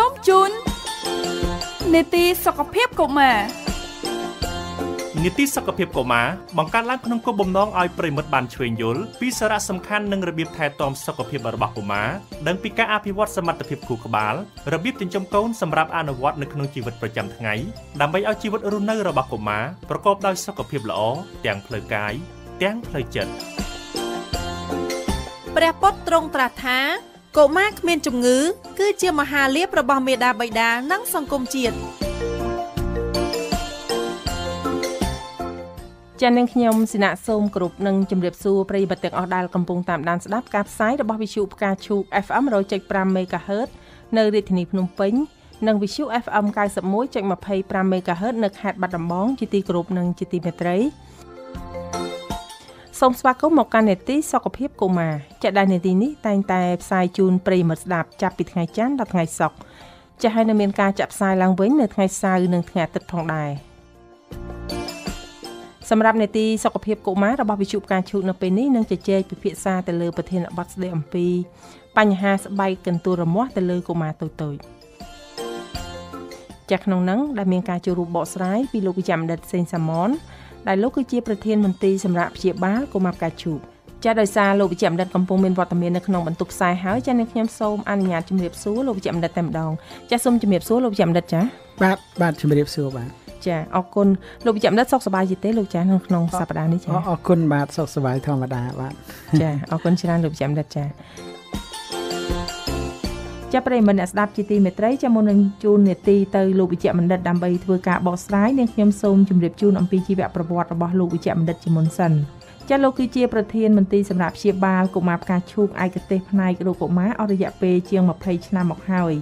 សូមជូននេតិសុខភាពកុមារនីតិសុខភាពកុមារបង្កើតឡើងក្នុងគោលបំណងឲ្យប្រិមិត្តបានឈ្វេងយល់ពីសារៈសំខាន់និងរបៀបថែទាំសុខភាពរបស់កុមារដឹងពីការអភិវឌ្ឍសមត្ថភាពខួរក្បាលរបៀបចិញ្ចឹមកូនសម្រាប់អនុវត្តនៅក្នុងជីវិតប្រចាំថ្ងៃដើម្បីឲ្យជីវិតរស់នៅរបស់កុមារប្រកបដោយសុខភាពល្អទាំងផ្លូវកាយទាំងផ្លូវចិត្តព្រះពុទ្ធទ្រង់ត្រាស់ថា កុមារគ្មានជំងឺ គឺជាមហាលាភរបស់មេដាបៃតានិងសង្គមជាតិចានាងខ្ញុំសិណៈសូមគ្រប់នឹងជម្រាបសួរប្រិយមិត្តទាំងអស់ដែលកំពុងតាមដានស្ដាប់ការផ្សាយរបស់វិទ្យុផ្កាឈូក FM 105 MHz នៅរាជធានីភ្នំពេញនិងវិទ្យុ FM 91.25 MHz នៅខេត្តបាត់ដំបងជាទីគោរពនិងជាទីមេត្រី សូមស្វាគមន៍មកកាន់នេតិសុខភាពកុមារចាក់ដែលនេតិនេះតែងតែផ្សាយជូនប្រិយមិត្តស្ដាប់ចាប់ពីថ្ងៃច័ន្ទដល់ថ្ងៃសុក្រចាស់ហើយនៅមានការចាក់ផ្សាយឡើងវិញនៅថ្ងៃសៅរ៍និងថ្ងៃអាទិត្យផងដែរសម្រាប់នេតិសុខភាពកុមាររបស់វិទ្យុការឈូកនៅពេលនេះនឹងជជែកពិភាក្សាទៅលើប្រធានបទស្ដីអំពី បញ្ហាស្បែកកន្ទួលរមាស់ទៅលើកុមារតូចតូចចាស់ក្នុងនឹងដែលមានការចូលរួមបកស្រាយពីលោកវិជ្ជបណ្ឌិតសេងសាមន ដែលលោកគឺជាប្រធានមន្ត្រីសម្រាប់ព្យាបាលកុមារកាឈូកចាដោយសារលោកវិជ្ជបណ្ឌិតកំពុងមានវត្តមាននៅក្នុងបន្ទប់ផ្សាយហើយចានេះខ្ញុំសូមអនុញ្ញាតជម្រាបសួរលោកវិជ្ជបណ្ឌិតតែម្ដងចាសូមជម្រាបសួរលោកវិជ្ជបណ្ឌិតចាបាទបាទជម្រាបសួរបាទចាអរគុណលោកវិជ្ជបណ្ឌិតសុខសប្បាយទេលោកចាក្នុងក្នុងសប្តាហ៍នេះចាអរគុណបាទសុខសប្បាយធម្មតាបាទចាអរគុណច្រើនលោកវិជ្ជបណ្ឌិតចា ចាប់ប្រិយមិត្តអ្នកស្ដាប់ជាទីមេត្រីចាំមុននឹងជូននេតិទៅលោកវិជ្ជបណ្ឌិតដើម្បីធ្វើការបកស្រាយនាងខ្ញុំសូមជម្រាបជូនអំពីជីវប្រវត្តិរបស់លោកវិជ្ជបណ្ឌិតជាមុនសិនចាលោកគឺជាប្រធានមន្ត្រីសម្រាប់ព្យាបាលកុមារផ្កាឈូកឯកទេសផ្នែករោគកុមារអស់រយៈពេលជាង20ឆ្នាំមកហើយ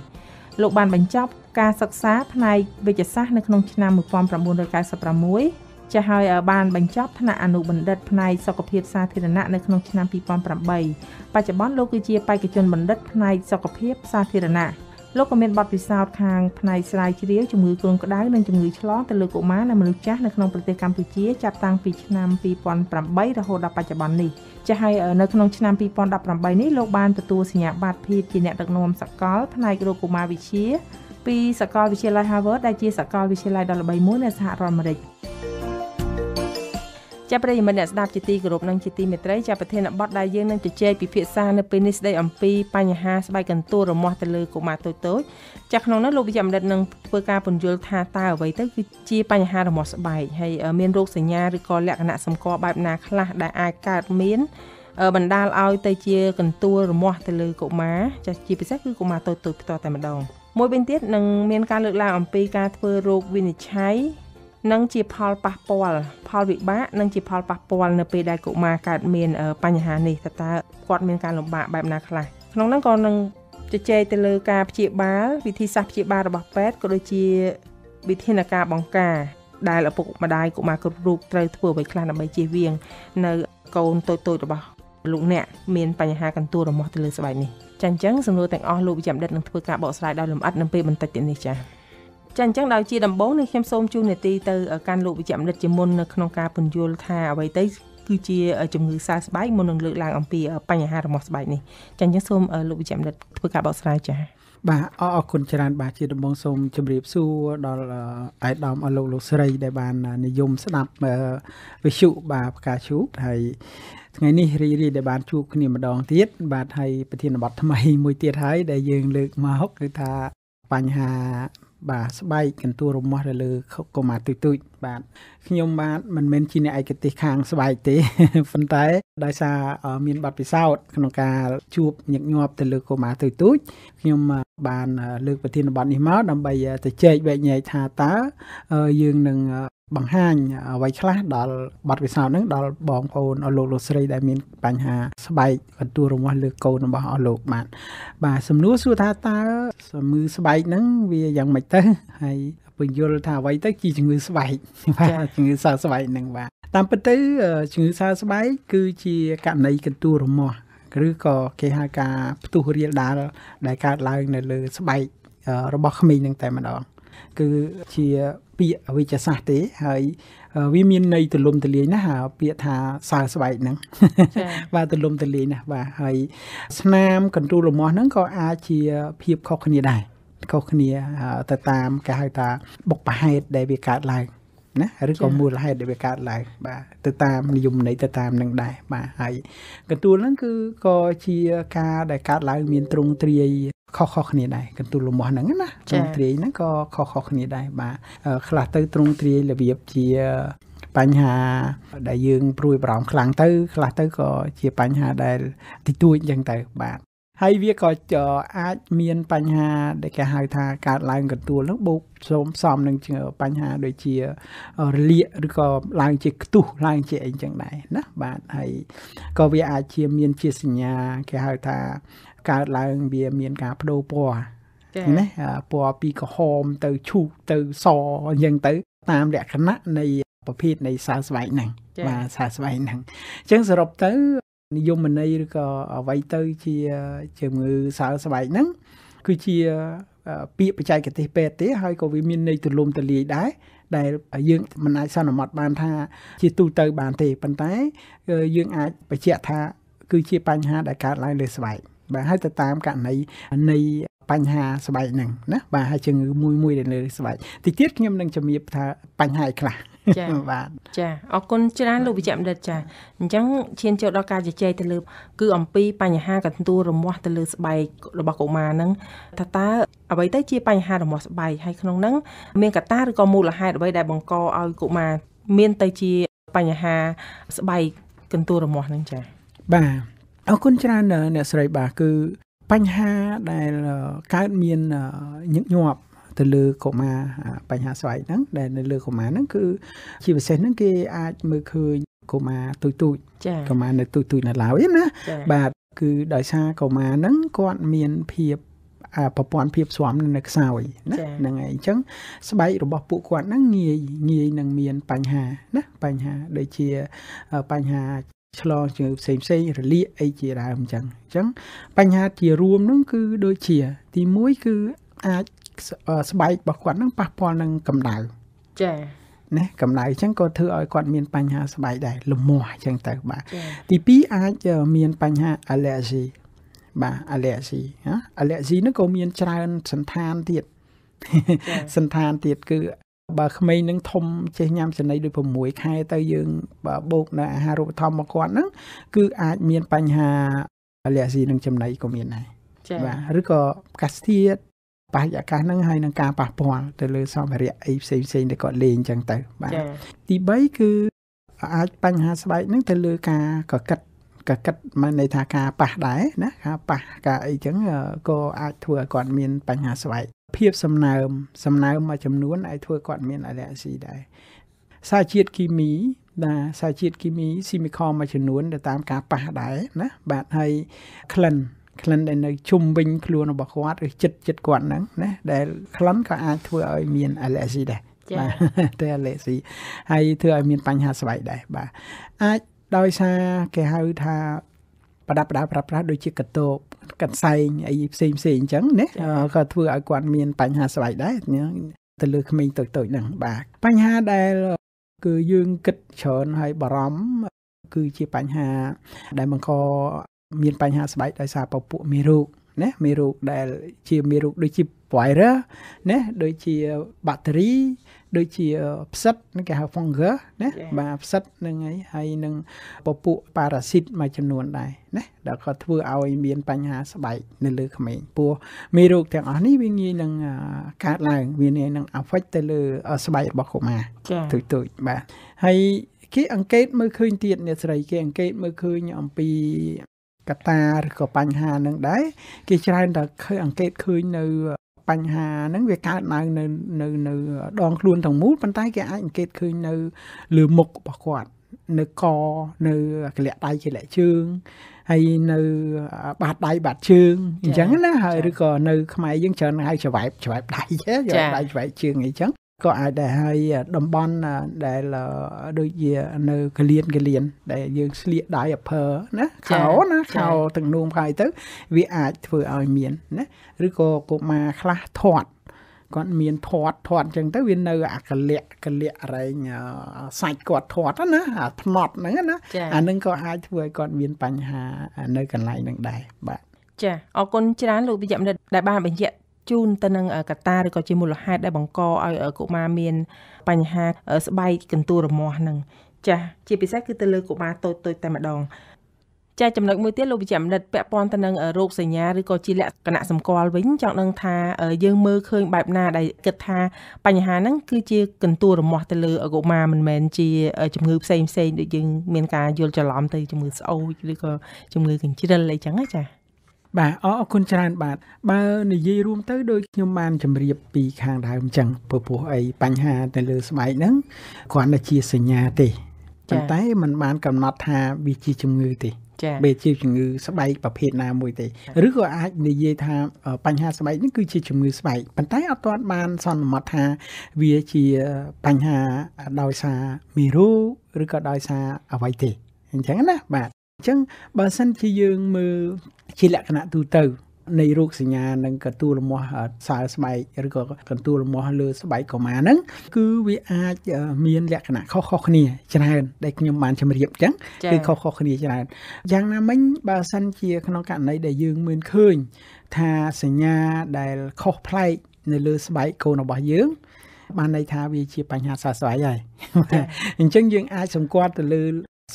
លោកបានបញ្ចប់ការសិក្សាផ្នែកវិទ្យាសាស្ត្រនៅក្នុងឆ្នាំ1996 ចាស់ហើយបានបញ្ចប់ថ្នាក់អនុបណ្ឌិតផ្នែកសុខភាពសាធារណៈនៅក្នុងឆ្នាំ2008បច្ចុប្បន្នលោកគឺជាបេក្ខជនបណ្ឌិតផ្នែកសុខភាពសាធារណៈលោកក៏មានបទពិសោធន៍ខាងផ្នែកស្រាវជ្រាវជំងឺគ្រុនក្តៅនិងជំងឺឆ្លងទៅលើកុមារនិងមនុស្សចាស់នៅក្នុងប្រទេសកម្ពុជាចាប់តាំងពីឆ្នាំ2008រហូតដល់បច្ចុប្បន្ននេះចាស់ហើយនៅក្នុងឆ្នាំ2018នេះលោកបានទទួលសញ្ញាបត្រភាពជាអ្នកដឹកនាំសកលផ្នែករោគកុមារវិទ្យាពីសាកលវិទ្យាល័យ Harvard ដែលជាសាកលវិទ្យាល័យដ៏ល្បីមួយនៅសហរដ្ឋអាមេរិក ចាប់ប្រិយមិត្តអ្នកស្ដាប់ជាទីគោរពនិងជាទីមេត្រីចាប់ប្រធានបទដែលយើងនឹងជជែកពិភាក្សានៅពេលនេះស្ដីអំពីបញ្ហាស្បែកកន្ទួលរមាស់ទៅលើកុមារតូចតូចចាស់ក្នុងនោះលោកវិជ្ជបណ្ឌិតនឹងធ្វើការពន្យល់ថាតើអ្វីទៅគឺជាបញ្ហារមាស់ស្បែកហើយមានរោគសញ្ញាឬក៏លក្ខណៈសម្គាល់បែបណាខ្លះដែលអាចកើតមានបណ្ដាលឲ្យទៅជាកន្ទួលរមាស់ទៅលើកុមារចាស់ជាពិសេសគឺកុមារតូចតូចផ្ទាល់តែម្ដងមួយវិញទៀតនឹងមានការលើកឡើងអំពីការធ្វើរោគវិនិច្ឆ័យ និងជាផលប៉ះពាល់ផលវិបាកនិងជាផលប៉ះពាល់នៅពេលដែលកុមារកើតមានបញ្ហានេះតើតើគាត់មានការលំបាកបែបណាខ្លះក្នុងនោះក៏នឹងជជែកទៅលើការព្យាបាលវិធីសាស្ត្រព្យាបាលរបស់ពេទ្យក៏ដូចជាវិធានការបង្ការដែលឪពុកម្ដាយកុមារគ្រប់រូបត្រូវធ្វើអ្វីខ្លះដើម្បីជៀសវាង នៅកូនតូចៗរបស់លោកអ្នកមានបញ្ហាកន្ទួលរមាស់ទៅលើស្បែកនេះចាអញ្ចឹងសំណួរទាំងអស់លោកវិជ្ជបណ្ឌិតនឹងធ្វើការបកស្រាយដោយលម្អិតនៅពេលបន្តិចទៀតនេះចា ចាអញ្ចឹងដោយជាដំបូងនេះខ្ញុំសូមជូននេតិទៅកាន់លោកវិជ្ជបណ្ឌិតជាមុននៅក្នុងការពន្យល់ថាអ្វីទៅគឺជាជំងឺសើស្បែកមុននឹងលើកឡើងអំពីបញ្ហារមាស់ស្បែកនេះចាអញ្ចឹងសូមលោកវិជ្ជបណ្ឌិតធ្វើការបកស្រាយចាបាទអរគុណច្រើនបាទជាដំបូងសូមជម្រាបសួរដល់អាយដាមអលោកលោកស្រី ដែលបាននិយមស្ដាប់វិទ្យុបាទផ្កាឈូកហើយថ្ងៃនេះរីរីដែលបានជួបគ្នាម្ដងទៀតបាទហើយប្រធានបទថ្មីមួយទៀតហើយដែលយើងលើកមកគឺថាបញ្ហា បាទស្បែកកន្ទួលរមាស់ទៅលើកុមារទុយទុយបាទខ្ញុំបាទមិនមែនជាអ្នកឯកទេសខាងស្បែកទេប៉ុន្តែដោយសារមានបទពិសោធន៍ក្នុងការជួបញឹកញាប់ទៅលើកុមារទុយទុយខ្ញុំបានលើកប្រធានបទនេះមកដើម្បីទៅចែកវែកញែកថាតើយើងនឹង បង្ហាញអ្វីខ្លះដល់បទពិសោធន៍ហ្នឹងដល់បងប្អូនអស់លោកលោកស្រីដែលមានបញ្ហាស្បែកកន្ទួលរមាស់លើកូនរបស់អស់លោកបាទបាទសំណួរសួរថាតើជំងឺស្បែកហ្នឹងវាយ៉ាងម៉េចទៅហើយពន្យល់ថាអ្វីទៅជាជំងឺស្បែកបាទជំងឺសើស្បែកហ្នឹងបាទតាមពិតទៅជំងឺសើស្បែកគឺជាករណីកន្ទួលរមាស់ឬក៏គេហៅការផ្ទុះរាលដាលដែលកើតឡើងនៅលើស្បែករបស់ក្មេងហ្នឹងតែម្ដង គឺជាពាក្យវិទ្យាសាស្ត្រទេហើយវាមានន័យទលំទលាយណាស់ពាក្យថាសើស្បែកហ្នឹងបាទទលំទលាយណាស់បាទហើយស្នាមកន្ទូលរមាស់ហ្នឹងក៏អាចជាភាពខុសគ្នាដែរខុសគ្នាអឺទៅតាមគេហៅថាបុកប្រហេតុដែលវាកើតឡើងណាឬក៏មូលហេតុដែលវាកើតឡើងបាទទៅតាមនិយមន័យទៅតាមនឹងដែរបាទហើយកន្ទួលហ្នឹងគឺក៏ជាការដែលកើតឡើងមានទ្រង់ទ្រាយ ខុសៗគ្នាដែរកន្ទួលលំមាស់ហ្នឹងណាទ្រង់ទ្រាយហ្នឹងក៏ខុសៗគ្នាដែរបាទអឺខ្លះទៅទ្រង់ទ្រាយរបៀបជាបញ្ហាដែលយើងព្រួយបារម្ភខ្លាំងទៅខ្លះទៅក៏ជាបញ្ហាដែលតិចតួចអញ្ចឹងទៅបាទហើយវាក៏អាចមានបញ្ហាដែលគេហៅថាកើតឡើងកន្ទួលនោះបូកផ្សំផ្សំនឹងបញ្ហាដូចជារលាកឬក៏ឡើងជាខ្ទុះឡើងជាអីចឹងដែរណាបាទហើយក៏វាអាចជាមានជាសញ្ញាគេហៅថា កើតឡើងវាមានការបដូរពណ៌ណាពណ៌ពីក្រហមទៅឈូកទៅសអញ្ចឹងទៅ តាមលក្ខណៈនៃប្រភេទនៃសើស្បែកហ្នឹងបាទសើស្បែកហ្នឹងអញ្ចឹងសរុបទៅនិយមន័យឬក៏អ្វីទៅជាជំងឺសើស្បែកហ្នឹងគឺជាពាក្យបច្ចេកទេសពេទ្យទេហើយក៏វាមានន័យទូលំទូលាយដែរដែលយើងមិនអាចសន្មត់បានថា ជាទូទៅបានទេប៉ុន្តែយើងអាចបញ្ជាក់ថាគឺជាបញ្ហាដែលកើតឡើងលើស្បែក បាទហើយទៅតាមករណីនៃបញ្ហាស្បែកហ្នឹងណាបាទហើយជំងឺមួយមួយដែលលើស្បែកតិចទៀតខ្ញុំនឹងជំរាបថាបញ្ហាឯខ្លះចាបាទចាអរគុណច្រើនលោកវិជ្ជបណ្ឌិតចាអញ្ចឹងឈានចូលដល់ការជជែកទៅលើ គឺអំពីបញ្ហាកន្ទួលរមាស់ទៅលើស្បែករបស់កុមារហ្នឹងថាតើអ្វីទៅជាបញ្ហារមាស់ស្បែកហើយក្នុងហ្នឹងមានកត្តាឬក៏មូលហេតុអ្វីដែលបង្កឲ្យកុមារមានទៅជាបញ្ហាស្បែកកន្ទួលរមាស់ហ្នឹងចាបាទ អរគុណច្រើនអ្នកស្រីបាទគឺបញ្ហាដែលកើតមានញឹកញាប់ទៅលើកុមារបញ្ហាស្បែកហ្នឹងដែលនៅលើកុមារហ្នឹងគឺជាពិសេសហ្នឹងគេអាចមើលឃើញកុមារទូចទូចកុមារនៅទូចទូចនៅឡើយណាបាទគឺដោយសារកុមារហ្នឹងគាត់មានភាពប្រព័ន្ធភាពស្វាមនៅខ្សោយណាហ្នឹងហើយអញ្ចឹងស្បែករបស់ពួកគាត់ហ្នឹងងាយងាយនឹងមានបញ្ហាណាបញ្ហាដូចជាបញ្ហា ឆ្លងជំងឺផ្សេងផ្សេងរលាកអីជាដើមអញ្ចឹងអញ្ចឹងបញ្ហាជារួមនោះគឺដូចជា ទី1គឺអាចស្បែករបស់គាត់នឹងប៉ះពាល់នឹងកម្ដៅចា៎ណាកម្ដៅអញ្ចឹងក៏ធ្វើឲ្យគាត់មានបញ្ហាស្បែកដែរលំមាស់អញ្ចឹងទៅបាទទី2អាចមានបញ្ហា allergy បាទ allergy ណា allergy នោះក៏មានច្រើនសន្តានទៀតសន្តានទៀតគឺ បើក្មេងនឹងធំចេះញ៉ាំចំណីដូច6ខែទៅយើងបើបូកនៅអាហារូបត្ថម្ភមកគាត់ហ្នឹងគឺអាចមានបញ្ហា allergy នឹងចំណីក៏មានដែរបាទឬក៏កាសធាតបរិយាកាសហ្នឹងហើយនឹងការប៉ះពាល់ទៅលើសម្ភារៈអីផ្សេងផ្សេងដែលគាត់លេងអញ្ចឹងទៅបាទទី3គឺអាចបញ្ហាស្បែកហ្នឹងទៅលើការកកិត កកិតមិនន័យថាការប៉ះដែរណាការប៉ះការអីចឹងក៏អាចធ្វើឲ្យគាត់មានបញ្ហាស្បែកភាពសំណើមសំណើមមួយចំនួនអាចធ្វើគាត់មាន allergy ដែរសារជាតិគីមីបាទសារជាតិគីមី chemical មួយចំនួនទៅតាមការប៉ះដែរណាបាទហើយក្លិនក្លិនដែលនៅជុំវិញខ្លួនរបស់គាត់ឬចិត្តចិត្តគាត់ហ្នឹងណាដែលក្លិនក៏អាចធ្វើឲ្យមាន allergy ដែរបាទតែ allergy ហើយធ្វើឲ្យមានបញ្ហាស្បែកដែរបាទអាច ដោយសារគេហៅថាប្រដាប់ប្រដាប្រើប្រាស់ដូចជាកតោបកាត់សែងអីផ្សេងផ្សេងអញ្ចឹងណាក៏ធ្វើឲ្យគាត់មានបញ្ហាស្បែកដែរទៅលើក្មេងតូចតូចហ្នឹងបាទបញ្ហាដែលគឺយើងគិតច្រើនហើយបារម្ភគឺជាបញ្ហា ដែលបង្កមានបញ្ហាស្បែកដោយសារពពួកមេរោគណាមេរោគដែលជាមេរោគដូចជា virus ណាដូចជាបាក់តេរី ដូចជាផ្សិតគេហៅ fungus ណាបាទផ្សិតនឹងហើយហើយនឹងពពួកប៉ារ៉ាស៊ីតមួយចំនួនដែរណាដែលក៏ធ្វើឲ្យមានបញ្ហាស្បែកនៅលើក្មេងពោះមេរោគទាំងអស់នេះវាងាយនឹងកើតឡើងវាងាយនឹង affect ទៅលើស្បែករបស់កុមារទូចទូចបាទហើយគេអង្កេតមើលឃើញទៀតអ្នកស្រីគេអង្កេតមើលឃើញអំពីកត្តាឬក៏បញ្ហានឹងដែរគេច្រើនតែឃើញអង្កេតឃើញនៅ បញ្ហាហ្នឹងវាកើតឡើងនៅនៅនៅដងខ្លួនទាំងមូលប៉ុន្តែគេអាចអង្កេតឃើញនៅលើមុខរបស់គាត់នៅកនៅកលាក់ដៃកលាក់ជើងហើយនៅបាតដៃបាតជើងអញ្ចឹងណាហើយឬក៏នៅខ្មែរយើងច្រើនហៅច្រវែបច្រវែបដៃច្រវែបដៃច្រវែបជើងអីចឹង ក៏អាចដែរហើយតំបន់ដែលដូចជានៅកលៀនកលៀនដែលយើងស្លៀកដៃអភើណាខោណាខោទាំងនួមខាយទៅ វាអាចធ្វើឲ្យមានណាឬក៏កុមារខ្លះធាត់គាត់មានធាត់ធាត់អញ្ចឹងទៅវានៅអាកលៈកលៈរែងសាច់គាត់ធាត់ណាអាថ្នត់ហ្នឹងណាអានឹងក៏អាចធ្វើឲ្យគាត់មានបញ្ហានៅកន្លែងហ្នឹងដែរបាទចាអរគុណច្រើនលោកវិជ្ជបណ្ឌិតដែលបានបញ្ជាក់ ជូនទៅនឹងកត្តាឬក៏ជាមូលហេតុដែលបង្កឲ្យកុមារមាន បញ្ហាស្បែកកន្ទួលរមាស់ហ្នឹងចាស់ជាពិសេសគឺទៅលើកុមារតូចតូចតែម្ដងចាចំណុចមួយទៀតលោកវិជ្ជបណ្ឌិតពាក់ព័ន្ធទៅនឹងរោគសញ្ញាឬក៏ជាលក្ខណៈសម្គាល់វិញចង់ដឹងថាយើងមើលឃើញបែបណាដែលគិតថាបញ្ហាហ្នឹងគឺជាកន្ទួលរមាស់ទៅលើកុមារមិនមែនជាជំងឺផ្សេងផ្សេងដូចយើងមានការយល់ច្រឡំទៅជំងឺស្អូចឬក៏ជំងឺកញ្ជ្រិលអីចឹងណាចា បាទអរគុណច្រើនបាទបើនិយាយរួមទៅដូចខ្ញុំបានជម្រាបពីខាងដើមអញ្ចឹងពពោះអីបញ្ហាទៅលើស្បែកហ្នឹងគ្រាន់តែជាសញ្ញាទេប៉ុន្តែมันបានកំណត់ថាវាជាជំងឺទេចា៎វាជាជំងឺស្បែកប្រភេទណាមួយទេឬក៏អាចនិយាយថាបញ្ហាស្បែកនេះគឺជាជំងឺស្បែកប៉ុន្តែអត់ទាន់បានសន្មត់ថាវាជាបញ្ហាដោយសារមីរូឬក៏ដោយសារអ្វីទេអញ្ចឹងណាបាទ អញ្ចឹងបើសិនជាយើងមើលជាលក្ខណៈទូទៅនៃរោគសញ្ញានិងកន្ទួលរមាស់សើស្បែកឬក៏កន្ទួលរមាស់លើស្បែកកុមារហ្នឹងគឺវាអាចមានលក្ខណៈខុសៗគ្នាច្រើនដែលខ្ញុំបានជម្រាបអញ្ចឹងគឺខុសៗគ្នាច្រើនយ៉ាងណាមិញបើសិនជាក្នុងករណីដែលយើងមើលឃើញថាសញ្ញាដែលខុសប្លែកនៅលើស្បែកកូនរបស់យើងបានន័យថាវាជាបញ្ហាសើស្បែកហើយអញ្ចឹងយើងអាចសម្គាល់ទៅលើ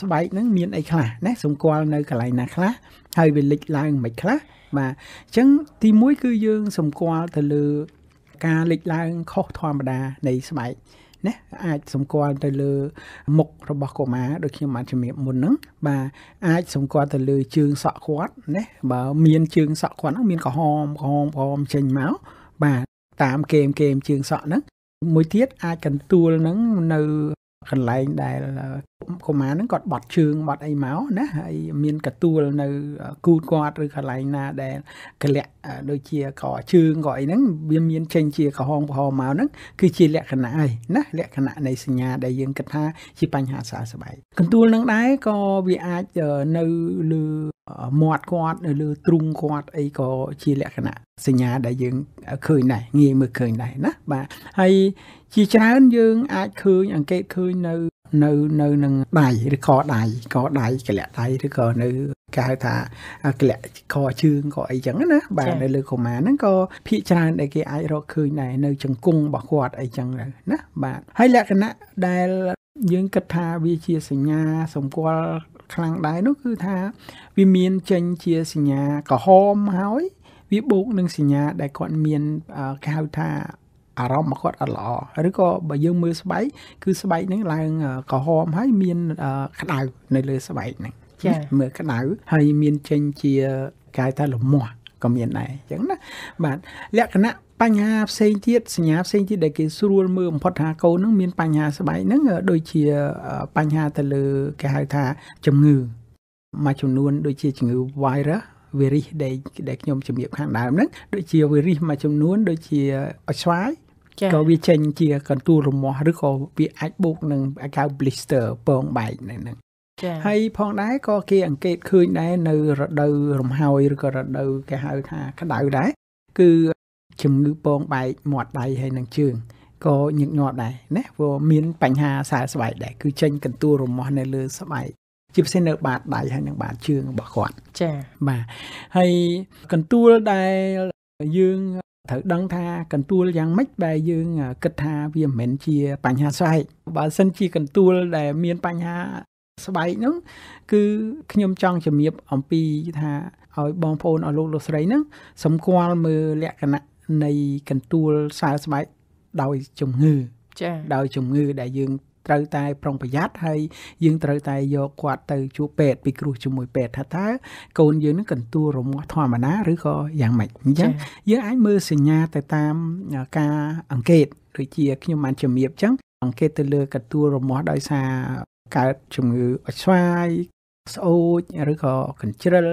ស្បែកហ្នឹងមានអីខ្លះណាសម្គាល់នៅកន្លែងណាខ្លះហើយវាលេចឡើងមិនខ្លះបាទអញ្ចឹងទី1គឺយើងសម្គាល់ទៅលើការលេចឡើងខុសធម្មតានៃស្បែកណាអាចសម្គាល់ទៅលើ មុខរបស់កុមារដូចខ្ញុំបានជំរាបមុនហ្នឹងបាទអាចសម្គាល់ទៅលើជើងសក់គាត់ណាបើមានជើងសក់គាត់ហ្នឹងមានក្រហមក្រហមក្រហមចេញមកបាទតាមគែមគែមជើងសក់ហ្នឹងមួយទៀតអាចកន្ទួលហ្នឹងនៅកន្លែងដែល កុមារហ្នឹងគាត់បត់ជើងបត់អីមកណាហើយមានកទួលនៅគូតគាត់ឬកន្លែងណាដែលកលាក់ដូចជាកជើងក៏អីហ្នឹងវាមានចេញជាក្រហមក្រហមមកហ្នឹងគឺជាលក្ខណៈហើយណាលក្ខណៈនៃសញ្ញាដែលយើងគិតថាជាបញ្ហាសើស្បែកកន្ទួលនឹងដែរក៏វាអាចនៅលើមាត់គាត់នៅលើទ្រូងគាត់អីក៏ជាលក្ខណៈសញ្ញាដែលយើងឃើញដែរងាយមើលឃើញដែរណាបាទហើយជាច្រើនយើងអាចឃើញអង្កេតឃើញនៅ នៅនៅនឹងដៃឬកដៃកដៃកលាក់ដៃឬក៏នៅគេហៅថាកលាក់កជើងក៏អីចឹងណាបាទនៅលើកុមារហ្នឹងក៏ភាកច្រើនដែលគេអាចរកឃើញដែរនៅជង្គង់របស់គាត់អីចឹងណាបាទហើយលក្ខណៈដែលយើងគិតថាវាជាសញ្ញាសម្គាល់ខ្លាំងដែរនោះគឺថាវាមានចេញជាសញ្ញាក្រហមហើយវាបូកនឹងសញ្ញាដែលគាត់មានគេហៅថា អារម្មណ៍របស់គាត់អត់ល្អឬក៏បើយើងមើលស្បែកគឺស្បែកហ្នឹងឡើងក្រហមហើយមានក្តៅនៅលើស្បែកហ្នឹងចា៎មើលក្តៅហើយមានចេញជាកាយថាលមាស់ក៏មានដែរអញ្ចឹងណាបាទលក្ខណៈបញ្ហាផ្សេងទៀតសញ្ញាផ្សេងទៀតដែលគេស្រួលមើលបំផុតថាកូននឹងមានបញ្ហាស្បែកហ្នឹងដូចជាបញ្ហាទៅលើគេហៅថាជំងឺមួយចំនួនដូចជាជំងឺ virus វីរុសដែលដែលខ្ញុំជំរាបខាងដើមហ្នឹងដូចជាវីរុសមួយចំនួនដូចជាអស្វាយ ក៏វាចេញជាកន្ទួលរមាស់ឬក៏វាអាចបូកនឹងអាកៅ blister ពងបែកហ្នឹងចា៎ហើយផងដែរក៏គេអង្កេតឃើញដែរនៅរដូវរំហើយឬក៏រដូវគេហៅថាក្តៅដែរគឺជំងឺពងបែកមាត់ដៃហើយនឹងជើងក៏ញឹកញាប់ដែរណាព្រោះមានបញ្ហាសើស្បែកដែរគឺចេញកន្ទួលរមាស់នៅលើស្បែកជាពិសេសនៅបាតដៃហើយនិងបាតជើងរបស់គាត់ចា៎បាទហើយកន្ទួលដែលយើង ត្រូវដឹងថាកន្ទួលយ៉ាងម៉េចដែលយើងគិតថាវាមិនមែនជាបញ្ហាស្បែកបើសិនជាកន្ទួលដែលមានបញ្ហាស្បែកហ្នឹងគឺខ្ញុំចង់ជំរាបអំពីថាឲ្យបងប្អូនឲ្យលោកលោកស្រីហ្នឹងសម្គាល់មើលលក្ខណៈនៃកន្ទួលសើស្បែកដោយជំងឺចា៎ដោយជំងឺដែលយើង ត្រូវតែប្រុងប្រយ័ត្នហើយយើងត្រូវតែយកគាត់ទៅជួបពេទ្យពីគ្រូជាមួយពេទ្យថាតើកូនយើងនឹងកន្ទួលរមាស់ធម្មតាឬក៏យ៉ាងម៉េចអញ្ចឹងយើងអាចមើលសញ្ញាទៅតាមការអង្កេតដូចជាខ្ញុំបានជំរាបអញ្ចឹងអង្កេតទៅលើកន្ទួលរមាស់ដោយសារកើតជំងឺអស្វាយស្អូចឬក៏កញ្ជ្រិល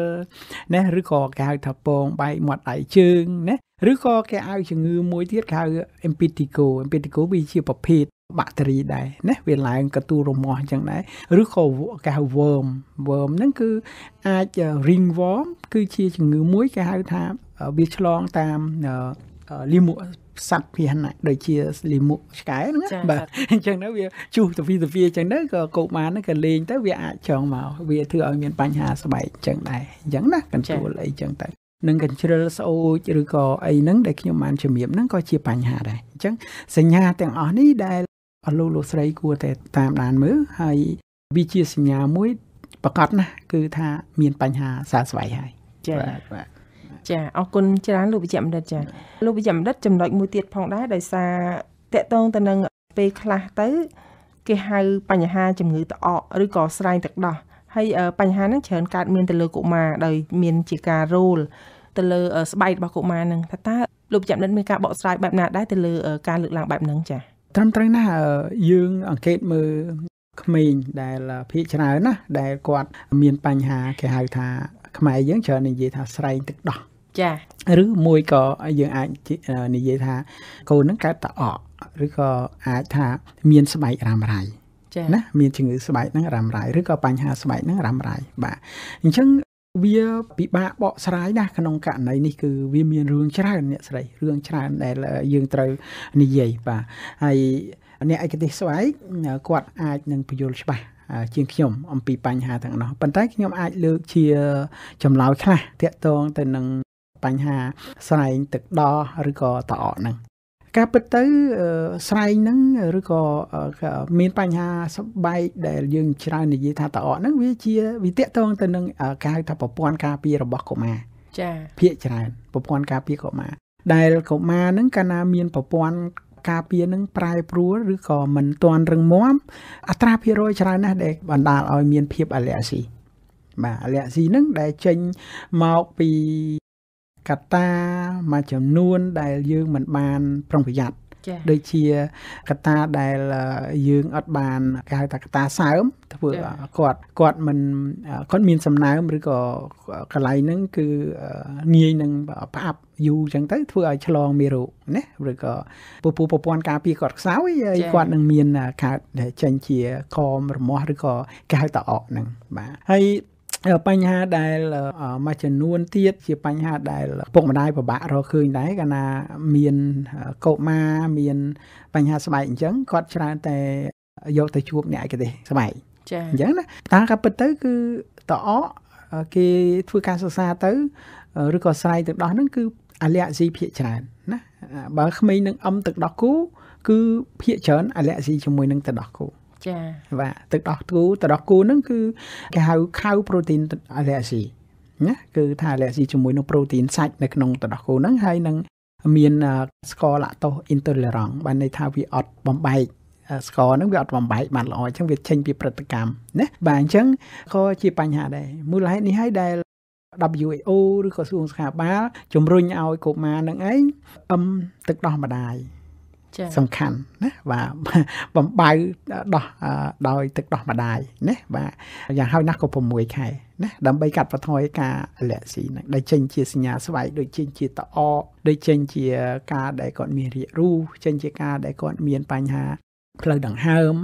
ណាឬក៏គេហៅថាពងបែកមាត់ដៃជើងណាឬក៏គេហៅជំងឺមួយទៀតគេហៅ impetigo impetigo វាជាប្រភេទ បាក់តេរីដែរណាវាឡើងកទូរមាស់អញ្ចឹងដែរឬក៏គេហៅ worm worm ហ្នឹងគឺអាច ring worm គឺជាជំងឺមួយគេហៅថាវាឆ្លងតាមលីមួសត្វភាហនៈដូចជាលីមុឆ្កែហ្នឹងបាទអញ្ចឹងទៅវាជុះទៅពីទៅវាអញ្ចឹងទៅក៏កុមារហ្នឹងក៏លេងទៅវាអាចចងមកវាធ្វើឲ្យមានបញ្ហាស្បែកអញ្ចឹងដែរអញ្ចឹងណាកន្ទួលអីអញ្ចឹងទៅនិងកញ្ជ្រិលស្អូចឬក៏អីហ្នឹងដែលខ្ញុំបានជំរាបហ្នឹងក៏ជាបញ្ហាដែរអញ្ចឹងសញ្ញាទាំងអស់នេះដែល អស់លោកលោកស្រីគួរតែតាមដានមើលហើយវាជាសញ្ញាមួយប្រកាសណាស់គឺថាមានបញ្ហាសើស្វ័យហើយចាបាទបាទចាអរគុណច្រើនលោកវិជ្ជបណ្ឌិតចាលោកវិជ្ជបណ្ឌិតចំណុចមួយទៀតផងដែរដោយសារតកតងទៅនឹងពេលខ្លះទៅ គេហៅបញ្ហាជំងឺត្អកឬក៏ស្រាញទឹកដោះហើយអឺបញ្ហាហ្នឹងច្រើនកើតមានទៅលើកុមារដោយមានជាការរោលទៅលើអឺស្បែករបស់កុមារហ្នឹងថាតើលោកវិជ្ជបណ្ឌិតមានការបកស្រាយបែបណាដែរទៅលើអឺការលើកឡើងបែបហ្នឹងចា ត្រឹមត្រូវណាស់អឺយើងអង្កេតមើលក្មេងដែលភាគច្រើនណាដែលគាត់មានបញ្ហាគេហៅថាខ្មែរយើងច្រើននិយាយថាស្រែងទឹកដោះចាឬមួយក៏យើងអាចនិយាយថាកូនហ្នឹងកើតតអកឬក៏អាចថាមានស្បែករ៉ាំរ៉ៃចាណាមានជំងឺស្បែកហ្នឹងរ៉ាំរ៉ៃឬក៏បញ្ហាស្បែកហ្នឹងរ៉ាំរ៉ៃបាទអញ្ចឹង វាពិបាកបកស្រាយណាស់ក្នុងករណីនេះគឺវាមានរឿងច្រើនអ្នកស្រីរឿងច្រើនដែលយើងត្រូវនិយាយបាទហើយអ្នកឯកទេសស្បែកគាត់អាចនឹងពន្យល់ច្បាស់ជាងខ្ញុំអំពីបញ្ហាទាំងនោះប៉ុន្តែខ្ញុំអាចលើកជាចម្លើយខ្លះតាក់ទងទៅនឹងបញ្ហាស្រែងទឹកដោះឬក៏តអកហ្នឹង ការពិតទៅអឺស្រែងហ្នឹងឬក៏អឺមានបញ្ហាស្បែកដែលយើងច្រើននិយាយថាតអកហ្នឹងវាជាវាតាក់ទងទៅនឹងអឺការហៅថាប្រព័ន្ធការពាររបស់កុមារចាភាគច្រើនប្រព័ន្ធការពារកុមារដែលកុមារហ្នឹងកាលណាមានប្រព័ន្ធការពារនឹងប្រែប្រួលឬក៏មិនទាន់រឹងមាំអត្រាភាគរយច្រើនណាស់ដែលបណ្ដាលឲ្យមានភាពអាឡែស៊ីបាទអាឡែស៊ីហ្នឹងដែលចេញមកពី កត្តាមួយចំនួនដែលយើងមិនបានប្រុងប្រយ័ត្នចាដូចជាកត្តាដែលយើងអត់បានគេហៅថាកត្តាសើមធ្វើចា៎គាត់គាត់មិនគាត់មានសំណើមឬក៏កន្លែងហ្នឹងគឺងាយនឹងផ្អាប់យូរអញ្ចឹងទៅធ្វើឲ្យឆ្លងមេរោគណាឬក៏ពពុះប្រព័ន្ធការពារគាត់ខ្សោយហើយគាត់នឹងមានកើតចេញជាខមរមាស់ឬក៏គេហៅតអកហ្នឹងបាទហើយ បញ្ហាដែលមួយចំនួនទៀតជាបញ្ហាដែលពុកម្ដាយពិបាករកឃើញដែរកាលណាមានកុមារមានបញ្ហាស្បែកអញ្ចឹងគាត់ច្រើនតែយកទៅជួបអ្នកឯកទេសស្បែកចាអញ្ចឹងណាតាការពិតទៅគឺតអកគេធ្វើការសិក្សាទៅឬក៏ស្រ័យទឹកដោះហ្នឹងគឺអាឡែស៊ីភាគច្រើនណាបើក្មេងនឹងអឹមទឹកដោះគូគឺភាគច្រើនអាឡែស៊ីជាមួយនឹងទឹកដោះគូ ចាបាទទឹកដោះគូទឹកដោះគូហ្នឹងគឺគេហៅខៅប្រូតេអ៊ីនអាឡែស៊ីណាគឺថាអាឡែស៊ីជាមួយនឹងប្រូតេអ៊ីនសាច់នៅក្នុងទឹកដោះគូហ្នឹងហើយនឹងមានស្ករឡាក់តូសអ៊ីនតូឡេរ៉ង់បានន័យថាវាអត់បំបែកស្ករហ្នឹងវាអត់បំបែកបានល្អអញ្ចឹងវាចេញពីព្រឹត្តិកម្មណាបាទអញ្ចឹងក៏ជាបញ្ហាដែរមូលហេតុនេះហើយដែល WHO ឬក៏សួងសុខាភិបាលជំរុញឲ្យកុមារនឹងឯងអឹមទឹកដោះម្ដាយចា សំខាន់ណាបាទបំបៅដោះដោយទឹកដោះម្ដាយណាបាទយ៉ាងហោចណាស់ក៏6ខែណាដើម្បីកាត់បន្ថយការអាឡែស៊ីហ្នឹងដែលចេញជាសញ្ញាស្បែកដូចចេញជាតអកដូចចេញជាការដែលគាត់មានរាគរូសចេញជាការដែលគាត់មានបញ្ហាផ្លូវដង្ហើម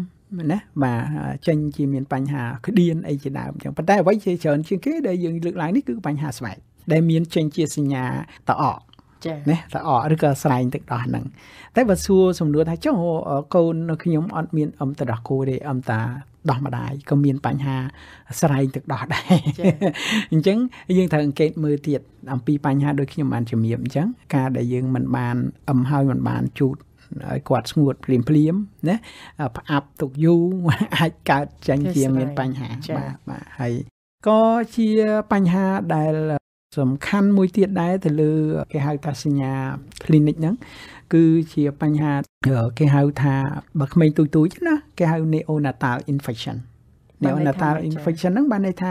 ណាបាទចេញជាមានបញ្ហាក្តៀនអីជាដើមអញ្ចឹងប៉ុន្តែអ្វីជាច្រើនជាងគេដែលយើងលើកឡើងនេះគឺបញ្ហាស្បែកដែលមានចេញជាសញ្ញាតអកចា ណាតអឬក៏ស្រែងទឹកដោះហ្នឹងតែបើសួរសំណួរថាចុះកូនខ្ញុំអត់មានអឹមទឹកដោះគោទេអឹមតាដោះម្ដាយក៏មានបញ្ហាស្រែងទឹកដោះដែរអញ្ចឹងយើងត្រូវអង្កេតមើលទៀតអំពីបញ្ហាដូចខ្ញុំបានជំរាបអញ្ចឹងការដែលយើងមិនបានអឹមហើយមិនបានជូតឲ្យគាត់ស្ងួតភ្លាមភ្លាមណាផ្អាប់ទុកយូរអាចកើតចេញជាមានបញ្ហាបាទបាទហើយក៏ជាបញ្ហាដែល សំខាន់មួយទៀតដែរទៅលើគេហៅថាសញ្ញា clinic ហ្នឹងគឺជាបញ្ហាគេហៅថាបើក្មេងទូចៗណាគេហៅ neonatal infection neonatal infection ហ្នឹងបានន័យថា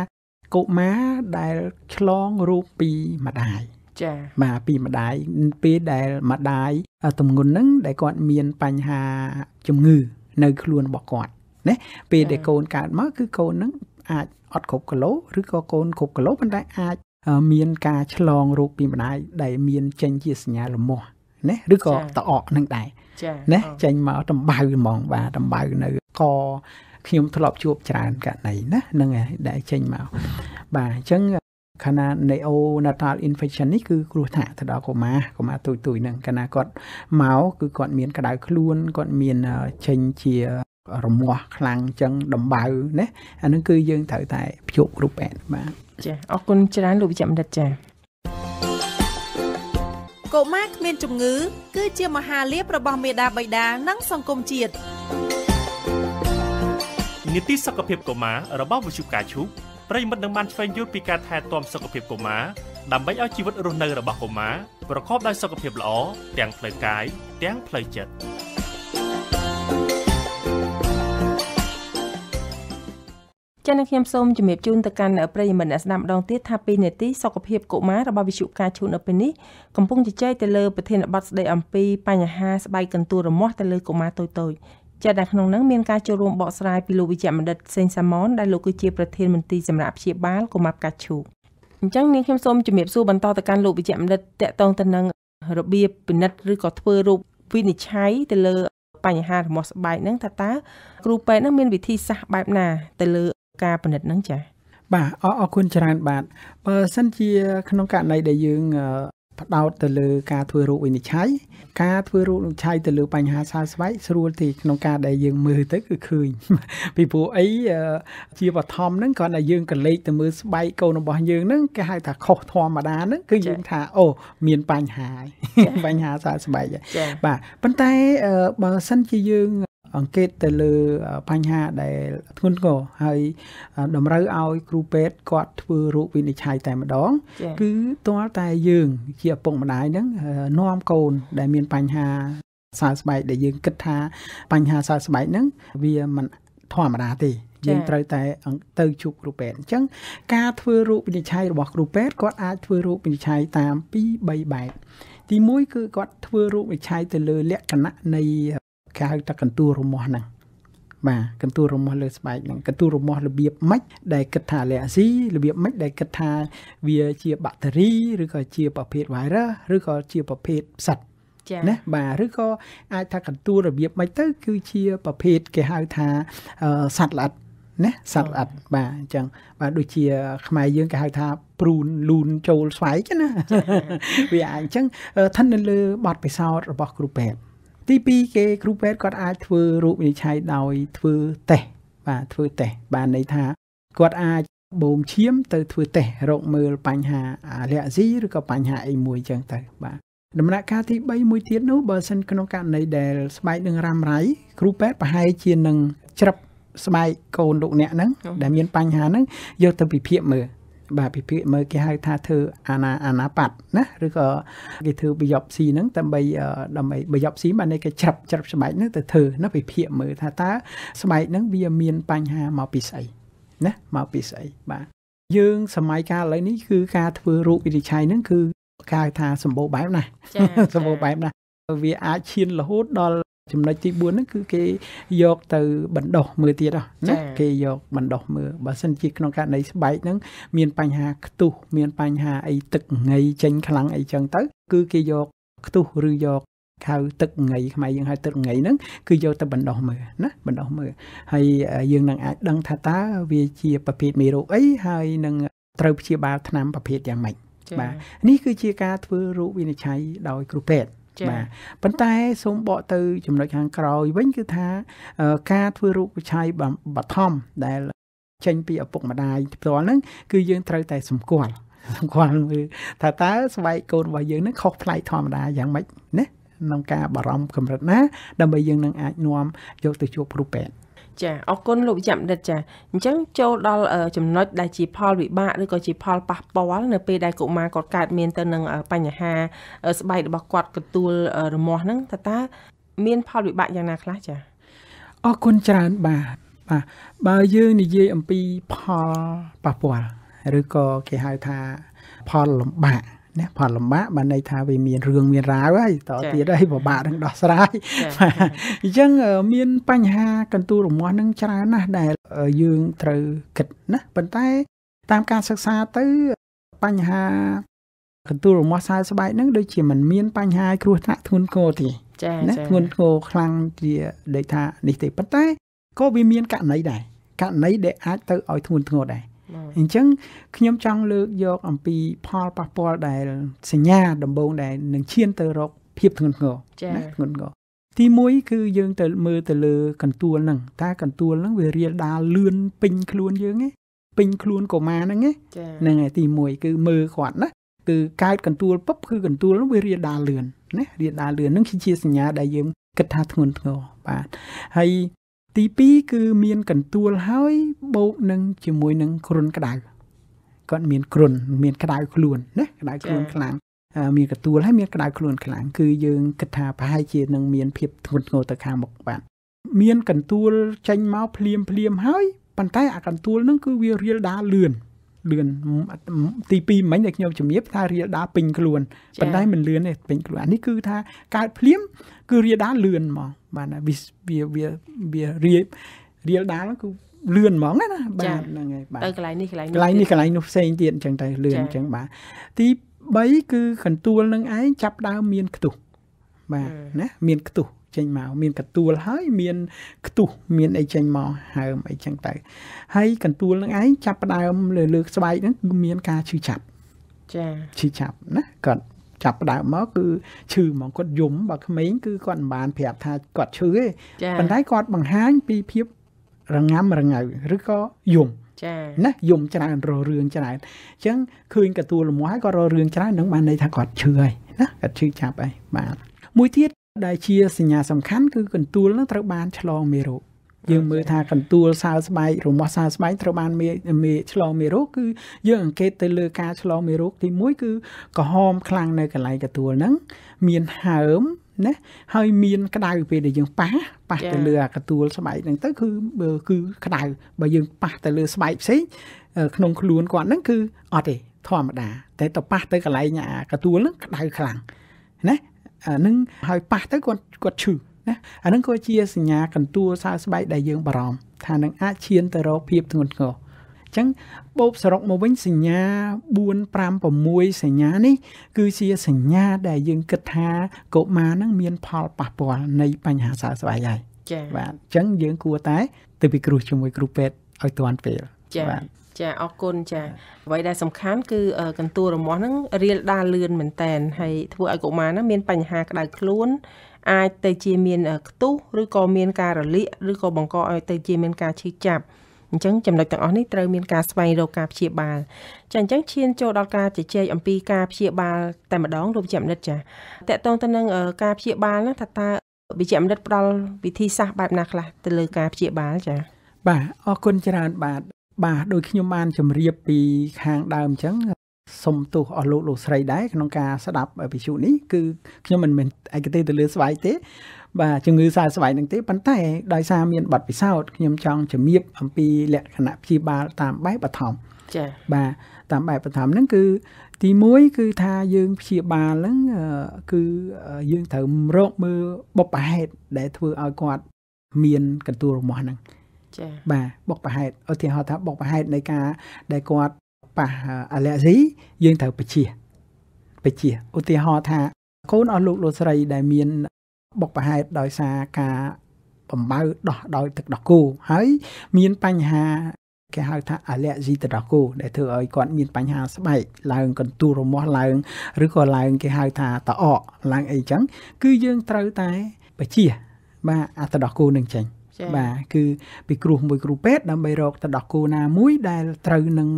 កុមារដែលឆ្លងរោគពីម្ដាយចាបាទពីម្ដាយពេលដែលម្ដាយទំងន់ហ្នឹងដែលគាត់មានបញ្ហាជំងឺ នៅ ខ្លួនរបស់គាត់ណាពេលដែលកូនកើតមកគឺកូនហ្នឹងអាចអត់គ្រប់គីឡូឬក៏កូនគ្រប់គីឡូប៉ុន្តែអាច មានការឆ្លងរោគពីម្ដាយដែលមានចេញជាសញ្ញាលមាស់ណាឬក៏តអកនឹងដែរចាណាចេញមកដំបៅហ្មងបាទដំបៅនៅកខ្ញុំធ្លាប់ជួបច្រើនករណីណាហ្នឹងហើយដែលចេញមកបាទអញ្ចឹងខណៈ neonatal infection នេះគឺគ្រោះថ្នាក់ទៅដល់កុមារកុមារទូចទូចហ្នឹងកាលណាគាត់មកគឺគាត់មានក្តៅខ្លួនគាត់មានចេញជារមាស់ខ្លាំងអញ្ចឹងដំបៅណាអានឹងគឺយើងត្រូវតែភ្ជាប់គ្រប់បែបបាទ ចាអរគុណច្រើនលោកវិជ្ជបណ្ឌិតចាកុមារគ្មានជំងឺ គឺជាមហាលាភរបស់មេដាបៃតានិងសង្គមជាតិនីតិសុខភាពកុមាររបស់វិទ្យុកាឈូកប្រិមិត្តនឹងបានឆ្វេងយល់ពីការថែទាំសុខភាពកុមារដើម្បីឲ្យជីវិតរស់នៅរបស់កុមារប្រកបដោយសុខភាពល្អទាំងផ្លូវកាយទាំងផ្លូវចិត្ត ចា៎ខ្ញុំសូមជម្រាបជូនទៅកាន់ប្រិយមិត្តអ្នកស្ដាប់ម្ដងទៀតថាពីនេតិសុខភាពកុមាររបស់វិទ្យុការឈូននៅពេលនេះកំពុងជជែកទៅលើប្រធានបទស្ដីអំពីបញ្ហាស្បែកកន្ទួលរមាស់ទៅលើកុមារតូចតូចចា៎ដែលក្នុងនោះមានការចូលរួមបកស្រាយពីលោកវិជ្ជបណ្ឌិតសេងសាម៉ុនដែលលោកគឺជាប្រធានមន្ត្រីសម្រាប់ព្យាបាលកុមារផ្កាឈូកអញ្ចឹងនាងខ្ញុំសូមជម្រាបសួរបន្តទៅកាន់លោកវិជ្ជបណ្ឌិតតកតងទៅនឹងរបៀបពិនិត្យឬក៏ធ្វើរូបវិនិច្ឆ័យទៅលើបញ្ហារមាស់ស្បែកហ្នឹងថាតើគ្រូពេទ្យហ្នឹងមានវិធីសាស្ត្របែបណាទៅលើ ការពិនិត្យហ្នឹងចា៎បាទអរគុណច្រើនបាទបើសិនជាក្នុងករណីដែលយើងផ្ដោតទៅលើការធ្វើរោគវិនិច្ឆ័យការធ្វើរោគវិនិច្ឆ័យទៅលើបញ្ហាសើស្បែកស្រួលទេក្នុងការដែលយើងមើលទៅគឺឃើញពីព្រោះអីជាបឋមហ្នឹងគ្រាន់តែយើងកលេចទៅមើលស្បែកកូនរបស់យើងហ្នឹងគេហៅថាខុសធម្មតាហ្នឹងគឺយើងថាអូមានបញ្ហាបញ្ហាសើស្បែកបាទប៉ុន្តែបើសិនជាយើង អង្កេតទៅលើបញ្ហាដែលធ្ងន់ធ្ងរហើយតម្រូវឲ្យគ្រូពេទ្យគាត់ធ្វើរោគវិនិច្ឆ័យតែម្ដង គឺទាល់តែយើង ជាឪពុកម្ដាយហ្នឹងនាំកូនដែលមានបញ្ហាសើស្បែកដែលយើងគិតថាបញ្ហាសើស្បែកហ្នឹងវាមិនធម្មតាទេយើងត្រូវតែទៅជួបគ្រូពេទ្យអញ្ចឹងការធ្វើរោគវិនិច្ឆ័យរបស់គ្រូពេទ្យគាត់អាចធ្វើរោគវិនិច្ឆ័យតាម2 3បែបទី1គឺគាត់ធ្វើរោគវិនិច្ឆ័យទៅលើលក្ខណៈនៃ គេហៅថាកន្ទួលរមាស់ហ្នឹងបាទកន្ទួលរមាស់លើស្បែកហ្នឹងកន្ទួលរមាស់របៀបម៉េចដែលគិតថាអាឡែស៊ីរបៀបម៉េចដែលគិតថាវាជាបាក់តេរីឬក៏ជាប្រភេទ virus ឬក៏ជាប្រភេទផ្សិតណាបាទឬក៏អាចថាកន្ទួលរបៀបម៉េចទៅ គឺជាប្រភេទគេហៅថាសត្វល្អិតណាសត្វល្អិតបាទអញ្ចឹងបាទដូចជា ខ្មែរយើងគេហៅថាព្រូនលូនចូលស្វែកណាវាអាចអញ្ចឹងឋិននៅលើបទពិសោធន៍របស់គ្រូពេទ្យ ទី2គេគ្រូពេទ្យគាត់អាចធ្វើរោគវិនិច្ឆ័យដោយធ្វើតេស្តបាទធ្វើតេស្តបានន័យថាគាត់អាចបូមឈាមទៅធ្វើតេស្តរកមើលបញ្ហាអាឡែស៊ីឬក៏បញ្ហាអីមួយចឹងទៅបាទដំណាក់កាលទី3មួយទៀតនោះបើសិនក្នុងករណីដែលស្បែកនឹងរ៉ាំរ៉ៃគ្រូពេទ្យប្រហែលជានឹងច្រឹបស្បែកកូនលោកអ្នកហ្នឹងដែលមានបញ្ហាហ្នឹងយកទៅពិភាក្សាមើល បាទពិភាក្សាមើលគេហៅថាធ្វើអាណាអាណាប៉ាត់ណាឬក៏គេធ្វើបយប់ស៊ីហ្នឹងដើម្បីដើម្បីបយប់ស៊ីបានគេច្រាប់ច្រាប់ស្បែកហ្នឹងទៅធ្វើណាពិភាក្សាមើលថាតើស្បែកហ្នឹងវាមានបញ្ហាមកពីស្អីណាមកពីស្អីបាទយើងសម័យកាលឥឡូវនេះគឺការធ្វើរោគវិនិច្ឆ័យហ្នឹងគឺគេហៅថាសម្បូរបែបណាស់សម្បូរបែបណាស់វាអាចឈានរហូតដល់ ចំណុចទី4ហ្នឹងគឺគេយកទៅបណ្ដោះមើលទៀតណាគេយកបណ្ដោះមើលបើសិនជាក្នុងករណីស្បែកហ្នឹងមានបញ្ហាខ្ទុះមានបញ្ហាអីទឹកងៃចេញខ្លាំងអីចឹងទៅ គឺគេយកខ្ទុះឬយកខៅទឹកងៃខ្មែរយើងហៅទឹកងៃហ្នឹងគឺយកទៅបណ្ដោះមើលណាបណ្ដោះមើលហើយយើងនឹងអាចដឹងថាតើវាជាប្រភេទមេរោគអីហើយនឹងត្រូវព្យាបាលថ្នាំប្រភេទយ៉ាងម៉េចបាទនេះគឺជាការធ្វើរោគវិនិច្ឆ័យដោយគ្រូពេទ្យ បាទប៉ុន្តែសូមបកទៅចំណុចខាងក្រោយវិញគឺថាការធ្វើរូបវិឆ័យបឋមដែលចេញពីឪពុកម្ដាយផ្ទាល់ហ្នឹងគឺយើងត្រូវតែសម្គាល់សម្គាល់ថាតើស្បែកកូនរបស់យើងហ្នឹងខុសប្លែកធម្មតាយ៉ាងម៉េចណាក្នុងការបារម្ភកម្រិតណា ដើម្បីយើងនឹងអាចនាំយកទៅជួបគ្រូពេទ្យ ចាអរគុណលោកចាំដិតចាអញ្ចឹងចូលដល់ចំណុចដែលជាផលវិបាកឬក៏ជាផលប៉ះពាល់នៅពេលដែលកុមារគាត់កើតមានទៅនឹងបញ្ហា ស្បែករបស់គាត់កទួលរមាស់ហ្នឹងតើតើមានផលវិបាកយ៉ាងណាខ្លះចាអរគុណច្រើនបាទបាទបើយើងនិយាយអំពីផលប៉ះពាល់ឬក៏គេហៅថាផលលំបាក ណាផលលំបាកបានន័យថាវាមានរឿងមានរាវហើយតទៀតហើយពិបាកនឹងដោះស្រាយអញ្ចឹងមានបញ្ហាកន្ទួលរមាស់នឹងច្រើនណាស់ដែលយើងត្រូវគិតណាប៉ុន្តែតាមការសិក្សាទៅបញ្ហាកន្ទួលរមាស់សើស្បែកហ្នឹងដូចជាมันមានបញ្ហាគ្រោះថ្នាក់ធ្ងន់ធ្ងរទេចា៎ណាធ្ងន់ធ្ងរខ្លាំងជាដូចថានេះទេប៉ុន្តែក៏វាមានករណីដែរករណីដែលអាចទៅឲ្យធ្ងន់ធ្ងរដែរ អញ្ចឹងខ្ញុំចង់លើកយកអំពីផលប៉ះពាល់ដែលសញ្ញាដំបូងដែលនឹងឈានទៅរកភាពធ្ងន់ធ្ងរណាធ្ងន់ធ្ងរទី1គឺយើងទៅមើលទៅលើកន្ទួលហ្នឹងតើកន្ទួលហ្នឹងវារៀលដាលលឿនពេញខ្លួនយើងទេពេញខ្លួនកុមារហ្នឹងហ្នឹងហើយទី1គឺមើលគាត់ណាគឺកើតកន្ទួលពឹបគឺកន្ទួលនោះវារាលដាលលឿនណារាលដាលលឿននឹងជាសញ្ញាដែលយើងគិតថាធ្ងន់ធ្ងរបាទហើយ ទី2គឺមានកន្ទួលហើយបូកនឹងជាមួយនឹងគ្រុនក្តៅគាត់មានគ្រុនមានក្តៅខ្លួនណាក្តៅខ្លួនខ្លាំងមានកន្ទួលហើយមានក្តៅខ្លួនខ្លាំងគឺយើងគិតថាប្រហែលជានឹងមានភាពធ្ងន់ធ្ងរទៅខាងមុខបាទមានកន្ទួលចេញមកភ្លាមភ្លាមហើយប៉ុន្តែអាកន្ទួលនឹងគឺវារៀលដាលលឿន លឿនទី2មិញដែលខ្ញុំជំរាបថារៀលដាលពេញខ្លួនប៉ុន្តែមិនលឿនទេពេញខ្លួនអានេះគឺថាកើតភ្លាមគឺរៀលដាលលឿនហ្មងបាទវាវាវារៀលរៀលដាលគឺលឿនហ្មងណាបាទហ្នឹងហើយបាទទៅកន្លែងនេះកន្លែងនេះកន្លែងនេះកន្លែងនោះផ្សេងទៀតអញ្ចឹងទៅលឿនអញ្ចឹងបាទទី3គឺកន្ទួលនឹងឯងចាប់ដើមមានខ្ទុះបាទណាមានខ្ទុះ ចេញមកមានកន្ទួលហើយមានខ្ទុះមានអីចេញមកហើមអីចឹងទៅហើយកន្ទួលនឹងឯងចាប់ផ្ដើមលើលើស្បែកហ្នឹងគឺមានការឈឺចាប់ចាឈឺចាប់ណាគាត់ចាប់ផ្ដើមមកគឺឈឺហ្មងគាត់យំបើក្មេងគឺគាត់មិនបានប្រាប់ថាគាត់ឈឺទេប៉ុន្តែគាត់បង្ហាញពីភាពរងាំរងៅឬក៏យំចាណាយំច្រើនររឿងច្រើនអញ្ចឹងឃើញកទួលលំងាស់ហើយក៏ររឿងច្រើននឹងបានន័យថាគាត់ឈឺហើយណាគាត់ឈឺចាប់ហើយបាទមួយទៀត ដែលជាសញ្ញាសំខាន់គឺកន្ទួលនឹងត្រូវបានឆ្លងមេរោគយើងមើលថាកន្ទួលសើស្បែករមាស់សើស្បែកត្រូវបានមេមេឆ្លងមេរោគគឺយើងអង្កេតទៅលើការឆ្លងមេរោគទី1គឺក្រហមខ្លាំងនៅកន្លែងកន្ទួលហ្នឹងមានហើមណាហើយមានក្តៅពេលដែលយើងប៉ះប៉ះទៅលើអាកទួលស្បែកហ្នឹងទៅគឺគឺក្តៅបើយើងប៉ះទៅលើស្បែកផ្សេងក្នុងខ្លួនគាត់ហ្នឹងគឺអត់ទេធម្មតាតែទៅប៉ះទៅកន្លែងអាកទួលហ្នឹងក្តៅខ្លាំងណា អានឹងហើយប៉ះទៅគាត់គាត់ឈឺណាអានឹងក៏ជាសញ្ញាកន្ទួលសើស្បែកដែលយើងបារម្ភថានឹងអាចឈានទៅរកភាពធ្ងន់ធ្ងរអញ្ចឹងបូបសរុបមកវិញសញ្ញា4 5 6សញ្ញានេះ គឺជាសញ្ញាដែលយើងគិតថាកុមារនឹងមានផលប៉ះពាល់នៃបញ្ហាសើស្បែកហើយចា៎បាទអញ្ចឹងយើងគួរតែទៅពិគ្រោះជាមួយគ្រូពេទ្យឲ្យទាន់ពេលចា៎បាទ ចាអរគុណចាអ្វីដែលសំខាន់គឺកន្ទួលរមាស់ហ្នឹងរៀលដាលលឿនមែនតែនហើយធ្វើឲ្យកុមារហ្នឹងមានបញ្ហាក្តៅខ្លួនអាចទៅជាមានខ្ទុះឬក៏មានការរលាកឬក៏បង្កឲ្យទៅជាមានការឈឺចាប់អញ្ចឹងចំណុចទាំងអស់នេះត្រូវមានការស្វែងរកការព្យាបាលចាអញ្ចឹងឈានចូលដល់ការជជែកអំពីការព្យាបាលតែម្ដងលោកវិជ្ជមនិតចាតកតងទៅនឹងការព្យាបាលហ្នឹងថាតើវិជ្ជមនិតផ្ដល់វិធីសាស្ត្របែបណាខ្លះទៅលើការព្យាបាលចាបាទអរគុណច្រើនបាទ បាទដូចខ្ញុំបានជម្រាបពីខាងដើមអញ្ចឹងសុំទោសអស់លោកលោកស្រីដែរក្នុងការស្ដាប់វិទ្យុនេះគឺខ្ញុំមិនមែនឯកទេសទៅលើស្បែកទេ បាទជំងឺសើស្បែកនឹងទេប៉ុន្តែដោយសារមានប័ណ្ណពិសោធន៍ខ្ញុំចង់ជំរាបអំពីលក្ខណៈព្យាបាលតាមបែបបឋមចា៎បាទតាមបែបបឋមហ្នឹងគឺទី1គឺថាយើងព្យាបាលហ្នឹងគឺយើងត្រូវរកមើលបុព្វហេតុដែលធ្វើឲ្យគាត់មានកន្ទួលរមាស់ហ្នឹង ចា៎បាទបុព្វហេតុឧទាហរណ៍ថាបុព្វហេតុនៃការដែលគាត់ប៉ះអាឡែស៊ីយើងត្រូវបជាបជាឧទាហរណ៍ថាកូនអស់លោកលោកស្រីដែលមានបុកប្រហែតដោយសារការបំបៅដោះដោយទឹកដោះគោហើយមានបញ្ហាគេហៅថា allergy ទៅដល់គោដែលធ្វើឲ្យគាត់មានបញ្ហាស្បែកឡើងកន្ទួលរមាស់ឡើងឬក៏ឡើងគេហៅថាតអកឡើងអីចឹងគឺយើងត្រូវតែបជាបាទអាទៅដោះគោនឹងចេញ បាទគឺពីគ្រូមួយគ្រូពេទ្យដើម្បីរកទៅដោះគោណាមួយដែលត្រូវនឹង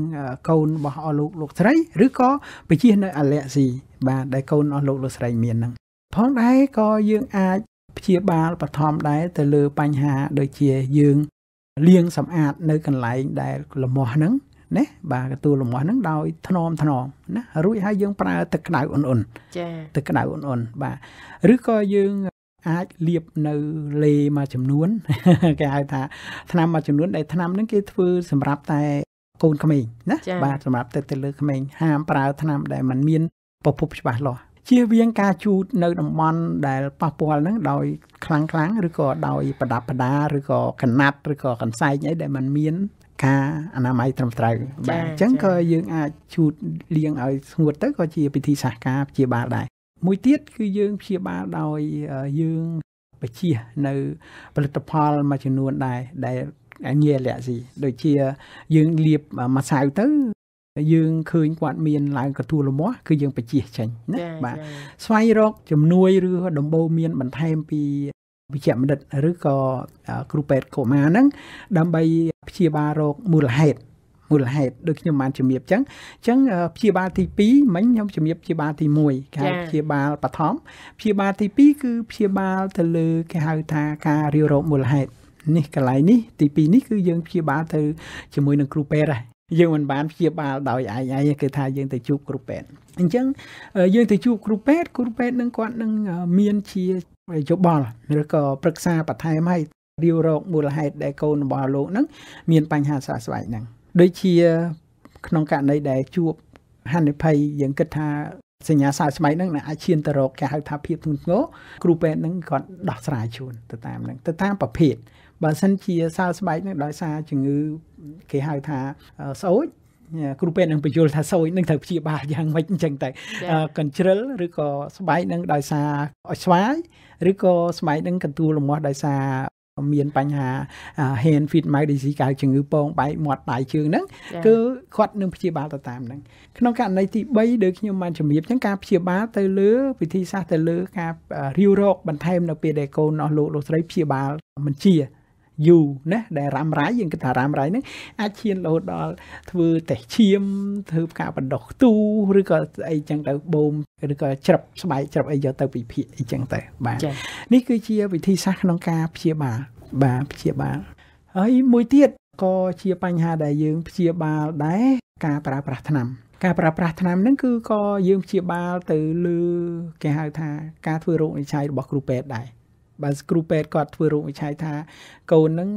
កូនរបស់អស់លោកលោកស្រីឬក៏បជានៅអាឡែស៊ីបាទដែលកូនអស់លោកលោកស្រីមានហ្នឹងផងដែរក៏យើងអាចព្យាបាលបឋមដែរទៅលើបញ្ហាដូចជាយើងលាងសម្អាតនៅកន្លែងដែលលមាស់ហ្នឹងណាបាទកទួលលមាស់ហ្នឹងដោយថ្នមថ្នមណារួចហើយយើងប្រើទឹកក្តៅអ៊ុនអ៊ុនចាទឹកក្តៅអ៊ុនអ៊ុនបាទឬក៏យើង អាចលាបនៅលេមួយចំនួនគេហៅថាថ្នាំមួយចំនួនដែលថ្នាំហ្នឹងគេធ្វើសម្រាប់តែកូនក្មេងណាបាទសម្រាប់ទៅទៅលើក្មេងហាមប្រើថ្នាំដែលมันមានប្រភពច្បាស់លាស់ជៀសវាងការជូតនៅតំបន់ដែលប៉ះពាល់ហ្នឹងដោយខ្លាំងខ្លាំងឬក៏ដោយប្រដាប់ប្រដាឬក៏កណាត់ឬក៏កន្សែងអីដែលมันមានការអនាម័យត្រឹមត្រូវបាទអញ្ចឹងក៏យើងអាចជូតលាងឲ្យស្ងួតទៅក៏ជាពិធីសាស្ត្រការព្យាបាលដែរ មួយទៀតគឺយើងព្យាបាលដោយយើងបជានៅផលិតផលមួយចំនួនដែរដែលងាយលាក់ស៊ីដូចជាយើងលាបម្សៅទៅយើងឃើញគាត់មានឡើងកទួលលមាស់គឺយើងបជាចេញណាបាទស្វែងរកជំនួយឬដំបូងមានបន្ថែមពីវិជ្ជបណ្ឌិតឬក៏គ្រូពេទ្យកុមារហ្នឹងដើម្បីព្យាបាលរោគមូលហេតុ មូលហេតុដូចខ្ញុំបានជំរាបអញ្ចឹងអញ្ចឹងអឺព្យាបាលទី2មិញខ្ញុំជំរាបព្យាបាលទី1គេហៅចា៎ព្យាបាលបឋមព្យាបាលទី2គឺព្យាបាលទៅលើគេហៅថាការរាវរោគមូលហេតុនេះកន្លែងនេះទី2នេះគឺយើងព្យាបាលទៅជាមួយនឹងគ្រូពេទ្យដែរយើងមិនបានព្យាបាលដោយឯងឯងទេគឺថាយើងទៅជួបគ្រូពេទ្យអញ្ចឹងអឺយើងទៅជួបគ្រូពេទ្យគ្រូពេទ្យនឹងគាត់នឹងអឺមានជាយោបល់ឬក៏ប្រឹក្សាបន្ថែមឲ្យរាវរោគមូលហេតុដែលកូនរបស់លោកហ្នឹងមានបញ្ហាសះស្បែកហ្នឹង ដូចជាក្នុងករណីដែលជួបហានិភ័យយើងគិតថាសញ្ញាសើស្បែកហ្នឹងនឹងអាចឈានទៅរកគេហៅថាភាពធ្ងន់ធ្ងរគ្រូពេទ្យហ្នឹងគាត់ដោះស្រាយជូនទៅតាមហ្នឹងទៅតាមប្រភេទបើសិនជាសើស្បែកហ្នឹងដោយសារជំងឺគេហៅថាអឺស្អូចគ្រូពេទ្យនឹងបញ្យល់ថាសូចនឹងត្រូវព្យាបាលយ៉ាងម៉េចអញ្ចឹងទៅអឺកញ្ជ្រិលឬក៏ស្បែកនឹងដោយសារអុចស្វាយឬក៏ស្បែកនឹងកន្ទួលរមាស់ដោយសារ មានបញ្ហាអា hand feet mouth disease កៅជំងឺពងបែកមាត់ដៃជើងហ្នឹងចា៎គឺគាត់នឹងព្យាបាលទៅតាមហ្នឹងក្នុងករណីទី3ដូចខ្ញុំបានជំរាបអញ្ចឹងការព្យាបាលទៅលើវិធីសាស្ត្រទៅលើការអឺរាវរោគបន្ថែមនៅពេលដែលកូនអស់លោកលោកស្រីព្យាបាលមិនជា យូរណាដែលរ៉ាំរ៉ៃយើងគិតថារ៉ាំរ៉ៃហ្នឹងអាចឈានរហូតដល់ធ្វើតេស្តឈាមធ្វើការបណ្ដុះខ្ទូឬក៏អីចឹងទៅបូមឬក៏ច្រឹបស្បែកច្រឹបអីយកទៅពិភាក្សាអីចឹងទៅបាទចា៎នេះគឺជាវិធីសាស្ត្រក្នុងការព្យាបាលបាទព្យាបាលហើយមួយទៀតក៏ជាបញ្ហាដែលយើងព្យាបាលដែរការប្រើប្រាស់ថ្នាំការប្រើប្រាស់ថ្នាំហ្នឹងគឺក៏យើងព្យាបាលទៅលើគេហៅថាការធ្វើរោគវិនិច្ឆ័យរបស់គ្រូពេទ្យដែរ បើគ្រូពេទ្យគាត់ធ្វើរោគវិនិច្ឆ័យថាកូនហ្នឹង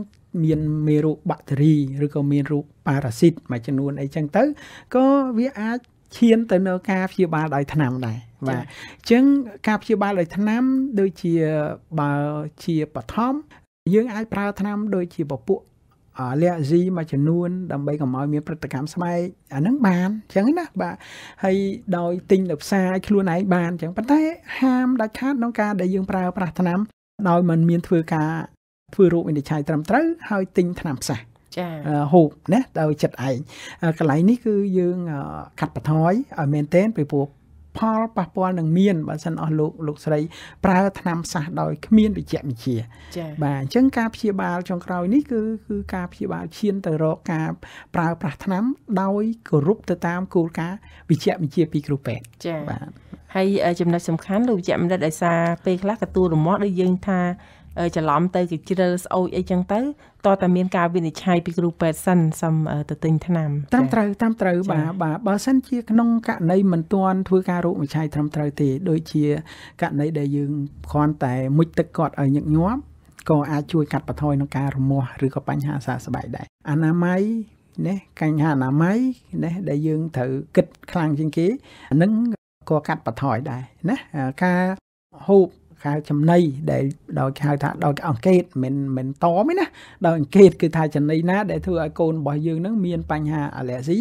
មានមេរោគបាក់តេរីឬក៏មានរោគប៉ារ៉ាស៊ីតមួយចំនួនអីចឹងទៅក៏វាអាចឈានទៅនៅការព្យាបាលដោយថ្នាំដែរបាទអញ្ចឹងការព្យាបាលដោយថ្នាំដូចជាបើជាបឋមយើងអាចប្រើថ្នាំដូចជាពពួកអាឡែស៊ីមួយចំនួនដើម្បីកុំឲ្យមានព្រឹត្តិកម្មស្បែកអាហ្នឹងបានអញ្ចឹងណាបាទហើយដោយទិញទៅផ្សារខ្លួនឯងបានអញ្ចឹងប៉ុន្តែហាមដាច់ខាតក្នុងការដែលយើងប្រើប្រាស់ថ្នាំ ដោយมันមានធ្វើការធ្វើរោគវិនិច្ឆ័យត្រឹមត្រូវហើយទិញថ្នាំផ្សះចា៎អឺហូបណាដោយចិត្តឯងអឺកន្លែងនេះគឺយើងអឺកាត់បន្ថយឲ្យមែនទែនពីព្រោះផលប៉ះពាល់នឹងមានបើសិនអស់លោកលោកស្រីប្រើថ្នាំសះដោយគ្មានវិជ្ជវិទ្យាចា៎បាទអញ្ចឹងការព្យាបាលចុងក្រោយនេះគឺគឺការព្យាបាលឈានទៅរកការប្រើប្រាស់ថ្នាំដោយគោរពទៅតាមគោលការណ៍វិជ្ជវិទ្យាពីគ្រូពេទ្យចា៎បាទ ហើយអឺចំណុចសំខាន់លោកវិជ្ជបណ្ឌិតដោយសារពេលខ្លះកទួលរមាស់ដូចយើងថាអឺច្រឡំទៅគេជ្រិលស្អូចអីចឹងទៅតើតាមានការវិនិច្ឆ័យពីគ្រូពេទ្យសិនសំអឺទៅទិញថ្នាំត្រឹមចា៎ត្រូវត្រឹមត្រូវចា៎បាទបាទបើសិនជាក្នុងករណីមិនទាន់ធ្វើការរោគវិច្ឆ័យត្រឹមត្រូវទេដូចជាករណីដែលយើងគ្រាន់តែមុជទឹកគាត់ឲ្យញឹកញាប់ក៏អាចជួយកាត់បន្ថយក្នុងការរមាស់ឬក៏បញ្ហាសើស្បែកដែរអនាម័យណាកញ្ហាអនាម័យណាដែលយើងត្រូវគិតខ្លាំងជាងគេអានឹង ក៏កាត់បន្ថយដែរណាអាការហូបហៅចំណីដែលដោយគេហៅថាដោយអង្កេតមិនមិនតមទេណាដោយអង្កេតគឺថាចំណីណាដែលធ្វើឲ្យកូនរបស់យើងនឹងមានបញ្ហាអាឡែស៊ី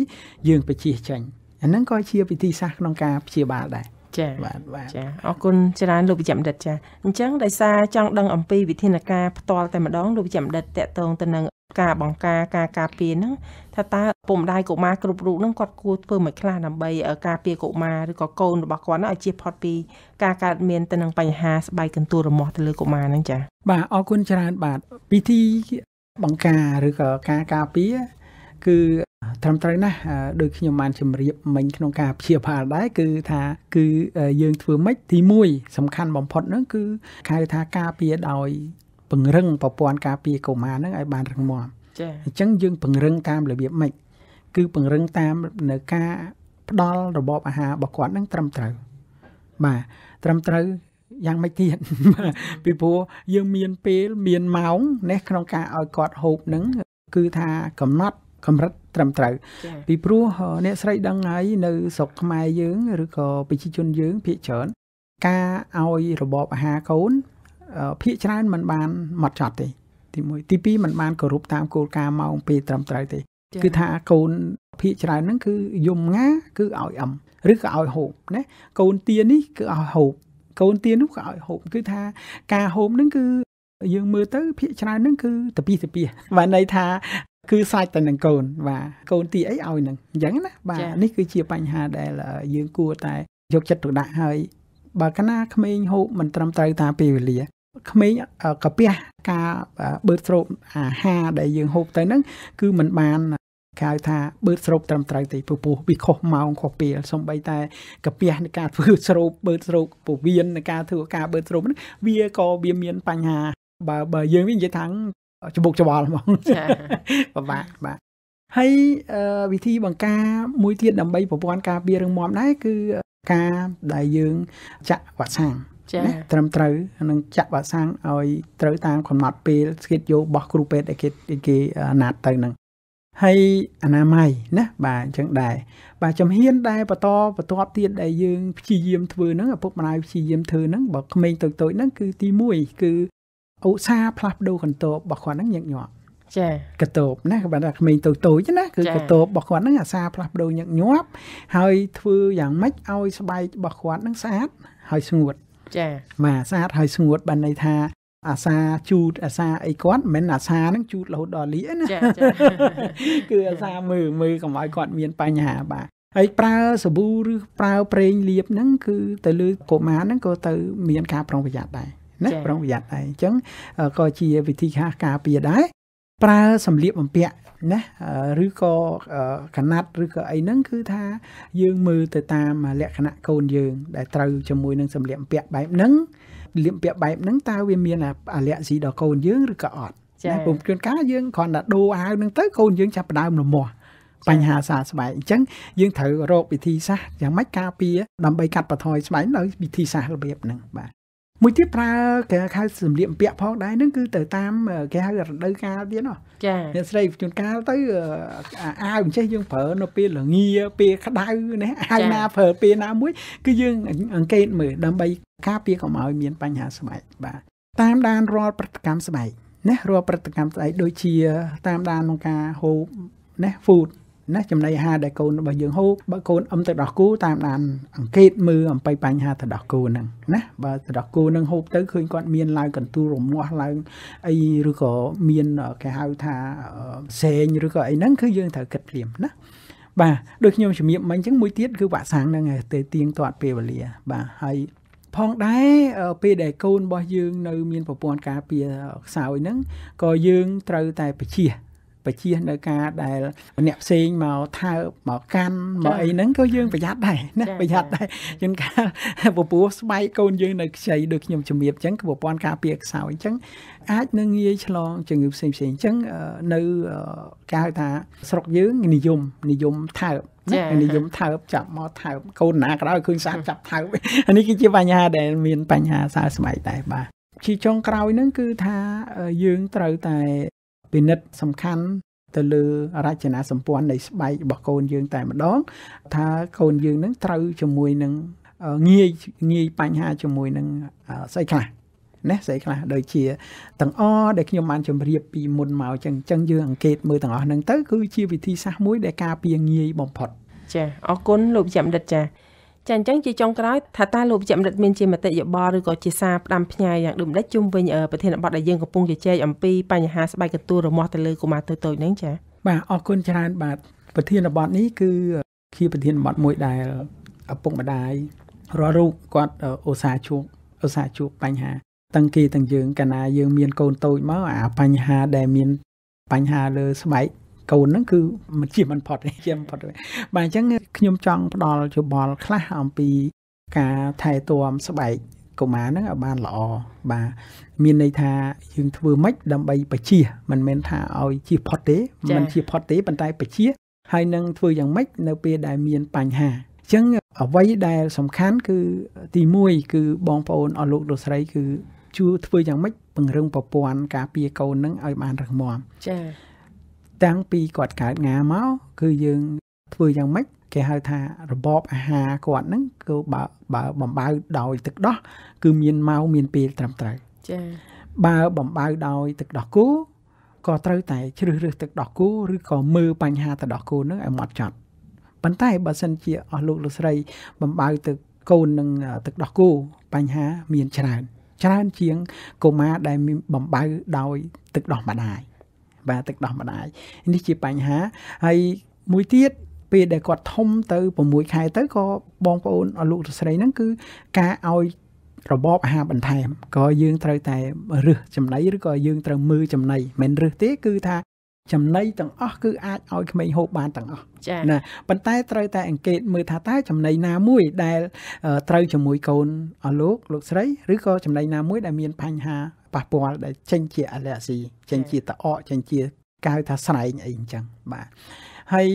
យើងបជាចេញអាហ្នឹងក៏ជាវិធីសាស្ត្រក្នុងការព្យាបាលដែរ ចា៎បាទបាទចាអរគុណច្រើនលោកវិជ្ជបណ្ឌិតចាអញ្ចឹងដោយសារចង់ដឹងអំពីវិធានការផ្ទាល់តែម្ដងលោកវិជ្ជបណ្ឌិតតកតងទៅនឹងការបង្ការការការពារហ្នឹងថាតើពុកម្ដាយកុមារគ្រប់រូបហ្នឹងគាត់គួរធ្វើមិនខ្លះដើម្បីឲ្យការពារកុមារឬក៏កូនរបស់គាត់ហ្នឹងឲ្យជៀសផុតពីការកើតមានទៅនឹងបញ្ហាស្បែកកន្ទួលរមាស់ទៅលើកុមារហ្នឹងចាបាទអរគុណច្រើនបាទពិធីបង្ការឬក៏ការការពារគឺ ត្រឹមត្រូវណាស់អឺដូចខ្ញុំបានជម្រាបមិញក្នុងការព្យាបាលដែរគឺថាគឺអឺយើងធ្វើម៉េចទី1សំខាន់បំផុតហ្នឹងគឺគេហៅថាការពារដោយពង្រឹងប្រព័ន្ធការពារកុមារហ្នឹងឲ្យបានរឹងមាំចាអញ្ចឹងយើងពង្រឹងតាមរបៀបម៉េចគឺពង្រឹងតាមនៅការផ្ដល់របបអាហាររបស់គាត់នឹងត្រឹមត្រូវបាទត្រឹមត្រូវយ៉ាងម៉េចទៀតបាទពីព្រោះយើងមានពេលមានម៉ោងណាក្នុងការឲ្យគាត់ហូបនឹងគឺថាកំណត់កម្រិត ត្រឹមត្រូវ ចា ពីព្រោះអឺអ្នកស្រីដឹងហើយនៅស្រុកខ្មែរយើងឬក៏ប្រជាជនយើងភាគច្រើនការឲ្យរបបអាហារកូនអឺភាគច្រើនมันបានម៉ត់ចត់ទេទី1ទី2มันបានគោរពតាមគោលការណ៍ម៉ោងពេលត្រឹមត្រូវទេ គឺថាកូនភាគច្រើនហ្នឹងគឺយំងាគឺឲ្យអឹមឬក៏ឲ្យហូបណាកូនទានេះគឺឲ្យហូបកូនទានោះក៏ឲ្យហូបគឺថាការហូបហ្នឹងគឺយើងមើលទៅភាគច្រើនហ្នឹងគឺតពីតពីបាទន័យថា គឺសាច់តែនឹងកូនបាទកូនទីអីឲ្យនឹងអញ្ចឹងណាបាទនេះគឺជាបញ្ហាដែលអឺយើងគួរតែយកចិត្តទុកដាក់ហើយបើកាលណាក្មេងហូបមិនត្រឹមត្រូវតាមពេលវេលាក្មេងអឺកាពះការបឺតស្រូបអាហារដែលយើងហូបទៅហ្នឹងគឺมันបានគេហៅថាបឺតស្រូបត្រឹមត្រូវទេព្រោះពោះវាខុសម៉ោងខុសពេលសំបីតែកាពះនៃការធ្វើស្រូបបឺតស្រូបពោះវៀននៃការធ្វើការបឺតស្រូបហ្នឹងវាក៏វាមានបញ្ហាបើបើយើងវិញនិយាយថា ច្បុកច្បល់ហ្មងចាពិបាកបាទហើយអឺវិធីបង្ការមួយទៀតដើម្បីប្រព័ន្ធការពាររឹងមាំដែរគឺការដែលយើងចាក់វ៉ាក់សាំងចាណាត្រឹមត្រូវនឹងចាក់វ៉ាក់សាំងឲ្យត្រូវតាមកំណត់ពេលស្គិតយករបស់គ្រូពេទ្យដែលគេគេណាត់ទៅនឹងហើយអនាម័យណាបាទអញ្ចឹងដែរបាទចំហៀនដែលបន្តបន្ទាប់ទៀតដែលយើងព្យាយាមធ្វើហ្នឹងឪពុកម្ដាយព្យាយាមធ្វើហ្នឹងបើក្មេងតូចៗហ្នឹងគឺទី1គឺ ឧស្សាហ៍ផ្លាស់ប្ដូរកន្ទប់របស់គាត់ហ្នឹងញឹកញាប់ចាកតបណាគាត់ថាក្មេងតូចតូចណាគឺចា៎កតបរបស់គាត់ហ្នឹងអាសាផ្លាស់ប្ដូរញឹកញាប់ហើយធ្វើយ៉ាងម៉េចឲ្យស្បែករបស់គាត់ហ្នឹងស្អាតហើយស្ងួតចាបាទស្អាតហើយស្ងួតបានន័យថាអាសាជូតអាសាអីគាត់មិនមែនអាសាហ្នឹងជូតរហូតដល់លីកណាចាចាគឺអាសាមើលមើលកុំឲ្យគាត់មានបញ្ហាបាទហើយប្រើសាប៊ូឬប្រើប្រេងលាបហ្នឹងគឺទៅលើកុមារហ្នឹងក៏ទៅមានការប្រុងប្រយ័ត្នដែរ ណាប្រុងប្រយ័ត្នដែរអញ្ចឹងអឺក៏ជាវិធីការការពារដែរប្រើសម្លៀកបំពាក់ណាអឺឬក៏អឺកណាត់ឬក៏អីហ្នឹងគឺថាយើងមើលទៅតាមលក្ខណៈកូនយើង ដែលត្រូវជាមួយនឹងសម្លៀកបំពាក់បែបហ្នឹងសម្លៀកបំពាក់បែបហ្នឹងតើវាមានអាឡែស៊ីដល់កូនយើងឬក៏អត់ចាណាព្រោះជួនកាលយើងគ្រាន់តែដូរអាវហ្នឹងទៅកូនយើងចាប់ផ្ដើមលំមាស់បញ្ហាសាស្បែកអញ្ចឹងយើងត្រូវរកវិធីសាស្ត្រយ៉ាងម៉េចការពារដើម្បីកាត់បន្ថយស្បែកដោយវិធីសាស្ត្ររបៀបហ្នឹងបាទ មួយទៀតប្រើគេហៅសម្លៀកបំពាក់ផងដែរហ្នឹងគឺទៅតាមគេហៅរដូវកាលទៀតណោះចាអ្នកស្រីជួនកាលទៅអឺអាវអញ្ចេះយើងប្រើនៅពេលល្ងាពេលក្តៅណាអាវណាប្រើពេលណាមួយ គឺយើងអង្កេតមើលដើម្បីការពារកុំឲ្យមានបញ្ហាស្បែកបាទតាមដានរាល់ប្រតិកម្មស្បែកណារាល់ប្រតិកម្មស្បែកដូចជា តាមដានក្នុងការហូបណា food ណាចំណីអាហារដែលកូនរបស់យើងហូបបើកូនអឹមទឹកដោះគោតាមដានអង្កេតមើលអំពីបញ្ហាទឹកដោះគោហ្នឹងណាបើទឹកដោះគោហ្នឹងហូបទៅឃើញគាត់មានឡើងកន្ទួលរមាស់ឡើងអីឬក៏មានគេហៅថាអឺផ្សេងឬក៏អីហ្នឹងគឺយើងត្រូវគិតភ្លាមណាបាទដូចខ្ញុំជំរាបមិញអញ្ចឹងមួយទៀតគឺវ៉ាក់សាំងហ្នឹងឯងទៅទៀងទាត់ពេលវេលា បាទហើយផងដែរអឺពេលដែលកូនរបស់យើងនៅ មានប្រព័ន្ធការពារខ្សោយហ្នឹងក៏យើងត្រូវតែបជា បជានៅការដែលអ្នកផ្សេងមកថើបមកកាន់មកអីហ្នឹងក៏យើងប្រយ័ត្នដែរណាប្រយ័ត្នដែរជួនកាលពពោះស្បែកកូនយើងនៅខ្ចីដូចខ្ញុំជំរាបអញ្ចឹងគឺប្រព័ន្ធការពារខ្សោយអញ្ចឹងអាចនឹងងាយឆ្លងជំងឺផ្សេងផ្សេងអញ្ចឹងអឺនៅអឺគេហៅថាស្រុកយើងនិយមនិយមថើបចា៎ណានិយមថើបចាប់មកថើបកូនណាក៏ដោយឃើញសាច់ចាប់ថើបអានេះគឺជាបញ្ហាដែលមានបញ្ហាសើស្បែកដែរបាទជាចុងក្រោយហ្នឹងគឺថាអឺយើងត្រូវតែ ពិនិត្យសំខាន់ទៅលើរចនាសម្ព័ន្ធនៃស្បែករបស់កូនយើងតែម្ដង ថាកូនយើងនឹងត្រូវជាមួយនឹងអឺងាយងាយបញ្ហាជាមួយនឹងអឺស្អីខ្លះណាស្អីខ្លះដូចជាទាំងអដែលខ្ញុំបានជម្រាបពីមុនមកចឹងចឹងយើងអង្កេតមើលទាំងអស់ហ្នឹងទៅគឺជាវិធីសាស្ត្រមួយដែលការពារងាយបំផុតចាអរគុណលោកវិជ្ជបណ្ឌិតចា ចាអញ្ចឹងជាចុងក្រោយថាតើលោកវិជ្ជបណ្ឌិតមានជាមតិយោបល់ឬក៏ជាសារផ្ដាំផ្ញើយ៉ាងដូចម្ដេចជុំវិញអឺប្រធានបទដែលយើងកំពុងជជែកអំពីបញ្ហាស្បែកកន្ទួលរមាស់ទៅលើកុមារតូចៗហ្នឹងចាបាទអរគុណច្រើនបាទប្រធានបទនេះគឺជាប្រធានបទមួយដែលឪពុកម្ដាយរាល់រូបគាត់អឺឧស្សាហ៍ជួបឧស្សាហ៍ជួបបញ្ហាទាំងគេទាំងយើងកាលណាយើងមានកូនតូចមកអាបញ្ហាដែលមានបញ្ហាលើស្បែក កូនហ្នឹងគឺមិនជាមិនផុតទេជាមិនផុតទេបាទអញ្ចឹងខ្ញុំចង់ផ្ដល់យោបល់ខ្លះអំពីការថែទាំស្បែកកុមារហ្នឹងឲ្យបានល្អបាទមានន័យថាយើងធ្វើម៉េចដើម្បីបជាមិនមែនថាឲ្យជៀសផុតទេចា៎មិនជៀសផុតទេប៉ុន្តែបជាហើយនឹងធ្វើយ៉ាងម៉េចនៅពេលដែលមានបញ្ហាអញ្ចឹងអ្វីដែលសំខាន់គឺទី1គឺបងប្អូនអស់លោកលោកស្រីគឺជួយធ្វើយ៉ាងម៉េចពង្រឹងប្រព័ន្ធការពារកូននឹងឲ្យបានរឹងមាំចា តាំងពីគាត់កើតងាមកគឺយើងធ្វើយ៉ាងម៉េចគេហៅថារបបអាហារគាត់ហ្នឹងគឺបើបើបំបៅដោយទឹកដោះគឺមានម៉ោងមានពេលត្រឹមត្រូវចាបើបំបៅដោយទឹកដោះគោក៏ត្រូវតែជ្រើសរើសទឹកដោះគោឬក៏មើលបញ្ហាទឹកដោះគោហ្នឹងឲ្យម៉ត់ចត់ប៉ុន្តែបើសិនជាអស់លោកលោកស្រី បំបៅទឹកកូននឹងទឹកដោះគោបញ្ហាមានច្រើនច្រើនជាងកុមារដែលមានបំបៅដោយទឹកដោះម្ដាយ បាទទឹកដោះម្ដាយនេះជាបញ្ហាហើយមួយទៀតពេលដែលគាត់ធំទៅ6ខែទៅក៏បងប្អូនអស់លោកលោកស្រីហ្នឹងគឺការឲ្យរបបអាហារបន្ថែមក៏យើងត្រូវតែរើសចំណីឬក៏យើងត្រូវមើលចំណីមិនរើសទេគឺថាចំណីទាំងអស់គឺអាចឲ្យក្មេងហូបបានទាំងអស់ចា៎ណាប៉ុន្តែត្រូវតែអង្កេតមើលថាតើចំណីណាមួយដែលអឺត្រូវជាមួយកូនអស់លោកលោកស្រីឬក៏ចំណីណាមួយដែលមានបញ្ហា ប៉ះពាល់ដែលចេញជាអាឡែស៊ីចេញជាតអកចេញជាកៅថាស្រែងអីអញ្ចឹងបាទហើយ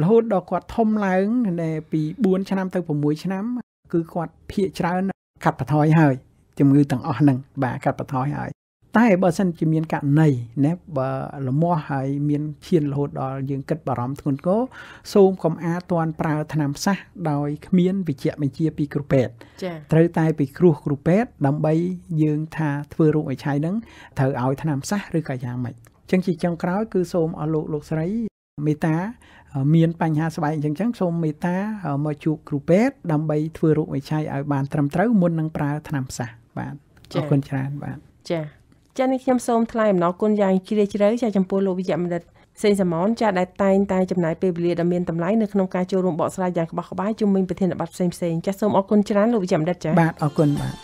រហូតដល់គាត់ធំឡើងនៅពី4ឆ្នាំទៅ6ឆ្នាំ គឺគាត់ភាកច្រើនកាត់បន្ថយហើយជំងឺទាំងអស់ហ្នឹងបាទកាត់បន្ថយហើយ តែបើសិនជាមានករណីណាបើលមាស់ហើយមានឈានរហូតដល់យើងគិតបារម្ភធ្ងន់ធ្ងរសូមកុំអាតន់ប្រើថ្នាំផ្សះដោយគ្មានវិជ្ជបញ្ជាពីគ្រូពេទ្យចា៎ត្រូវតែពីគ្រោះគ្រូពេទ្យដើម្បីយើងថាធ្វើរោគអិឆ័យហ្នឹងត្រូវឲ្យថ្នាំផ្សះឬក៏យ៉ាងម៉េចអញ្ចឹងជាចុងក្រោយគឺសូមអស់លោកលោកស្រីមេត្តាមានបញ្ហាស្បែកអញ្ចឹងចឹងសូមមេត្តាមកជួបគ្រូពេទ្យដើម្បីធ្វើរោគអិឆ័យឲ្យបានត្រឹមត្រូវមុននឹងប្រើថ្នាំផ្សះបាទអរគុណច្រើនបាទចា៎ ចា៎នេះខ្ញុំសូមថ្លែងអំណរគុណយ៉ាងជ្រាលជ្រៅចាចំពោះលោកវិជ្ជបណ្ឌិតសេងសមនចាដែលតែងតែចំណាយពេលវេលាដ៏មានតម្លៃនៅក្នុងការចូលរួមបកស្រាយយ៉ាងក្បោះក្បាយជុំវិញប្រធានបទផ្សេងៗចាសូមអរគុណច្រើនលោកវិជ្ជបណ្ឌិតចាបាទអរគុណបាទ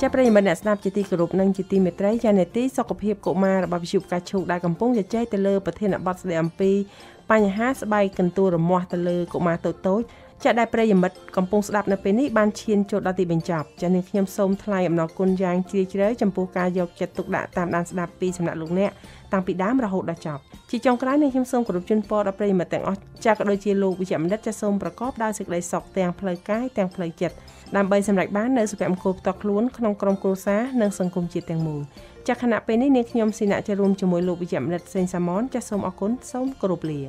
ចាប្រិយមិត្តអ្នកស្ដាប់ជាទីគោរពនិងជាទីមេត្រីចានេតិសុខភាពកុមាររបស់វិទ្យុផ្កាឈូកដែលកំពុងជជែកទៅលើប្រធានបទស្ដីអំពីបញ្ហាស្បែកកន្ទួលរមាស់ទៅលើកុមារតូចតូចៗ ចាដែលប្រិយមិត្តកំពុងស្ដាប់នៅពេលនេះបានឈានចូលដល់ទីបញ្ចប់ចានេះខ្ញុំសូមថ្លែងអំណរគុណយ៉ាងជ្រាលជ្រៅចំពោះការយកចិត្តទុកដាក់តាមដានស្ដាប់ពីសំណាក់លោកអ្នកតាំងពីដើមរហូតដល់ចប់ជាចុងក្រោយនេះខ្ញុំសូមគោរពជូនពរដល់ប្រិយមិត្តទាំងអស់ចាក៏ដូចជាលោកវិជ្ជបណ្ឌិតចាសូមប្រកបដោយសេចក្តីសុខទាំងផ្លូវកាយទាំងផ្លូវចិត្តដើម្បីសម្រេចបាននូវសុភមង្គលផ្ទាល់ខ្លួនក្នុងក្រុមគ្រួសារនិងសង្គមជាតិទាំងមូលចាខណៈពេលនេះនាងខ្ញុំស៊ីណាក់ចារួមជាមួយលោកវិជ្ជបណ្ឌិតសេងសាម៉នចាសូមអរគុណសូមគោរពលា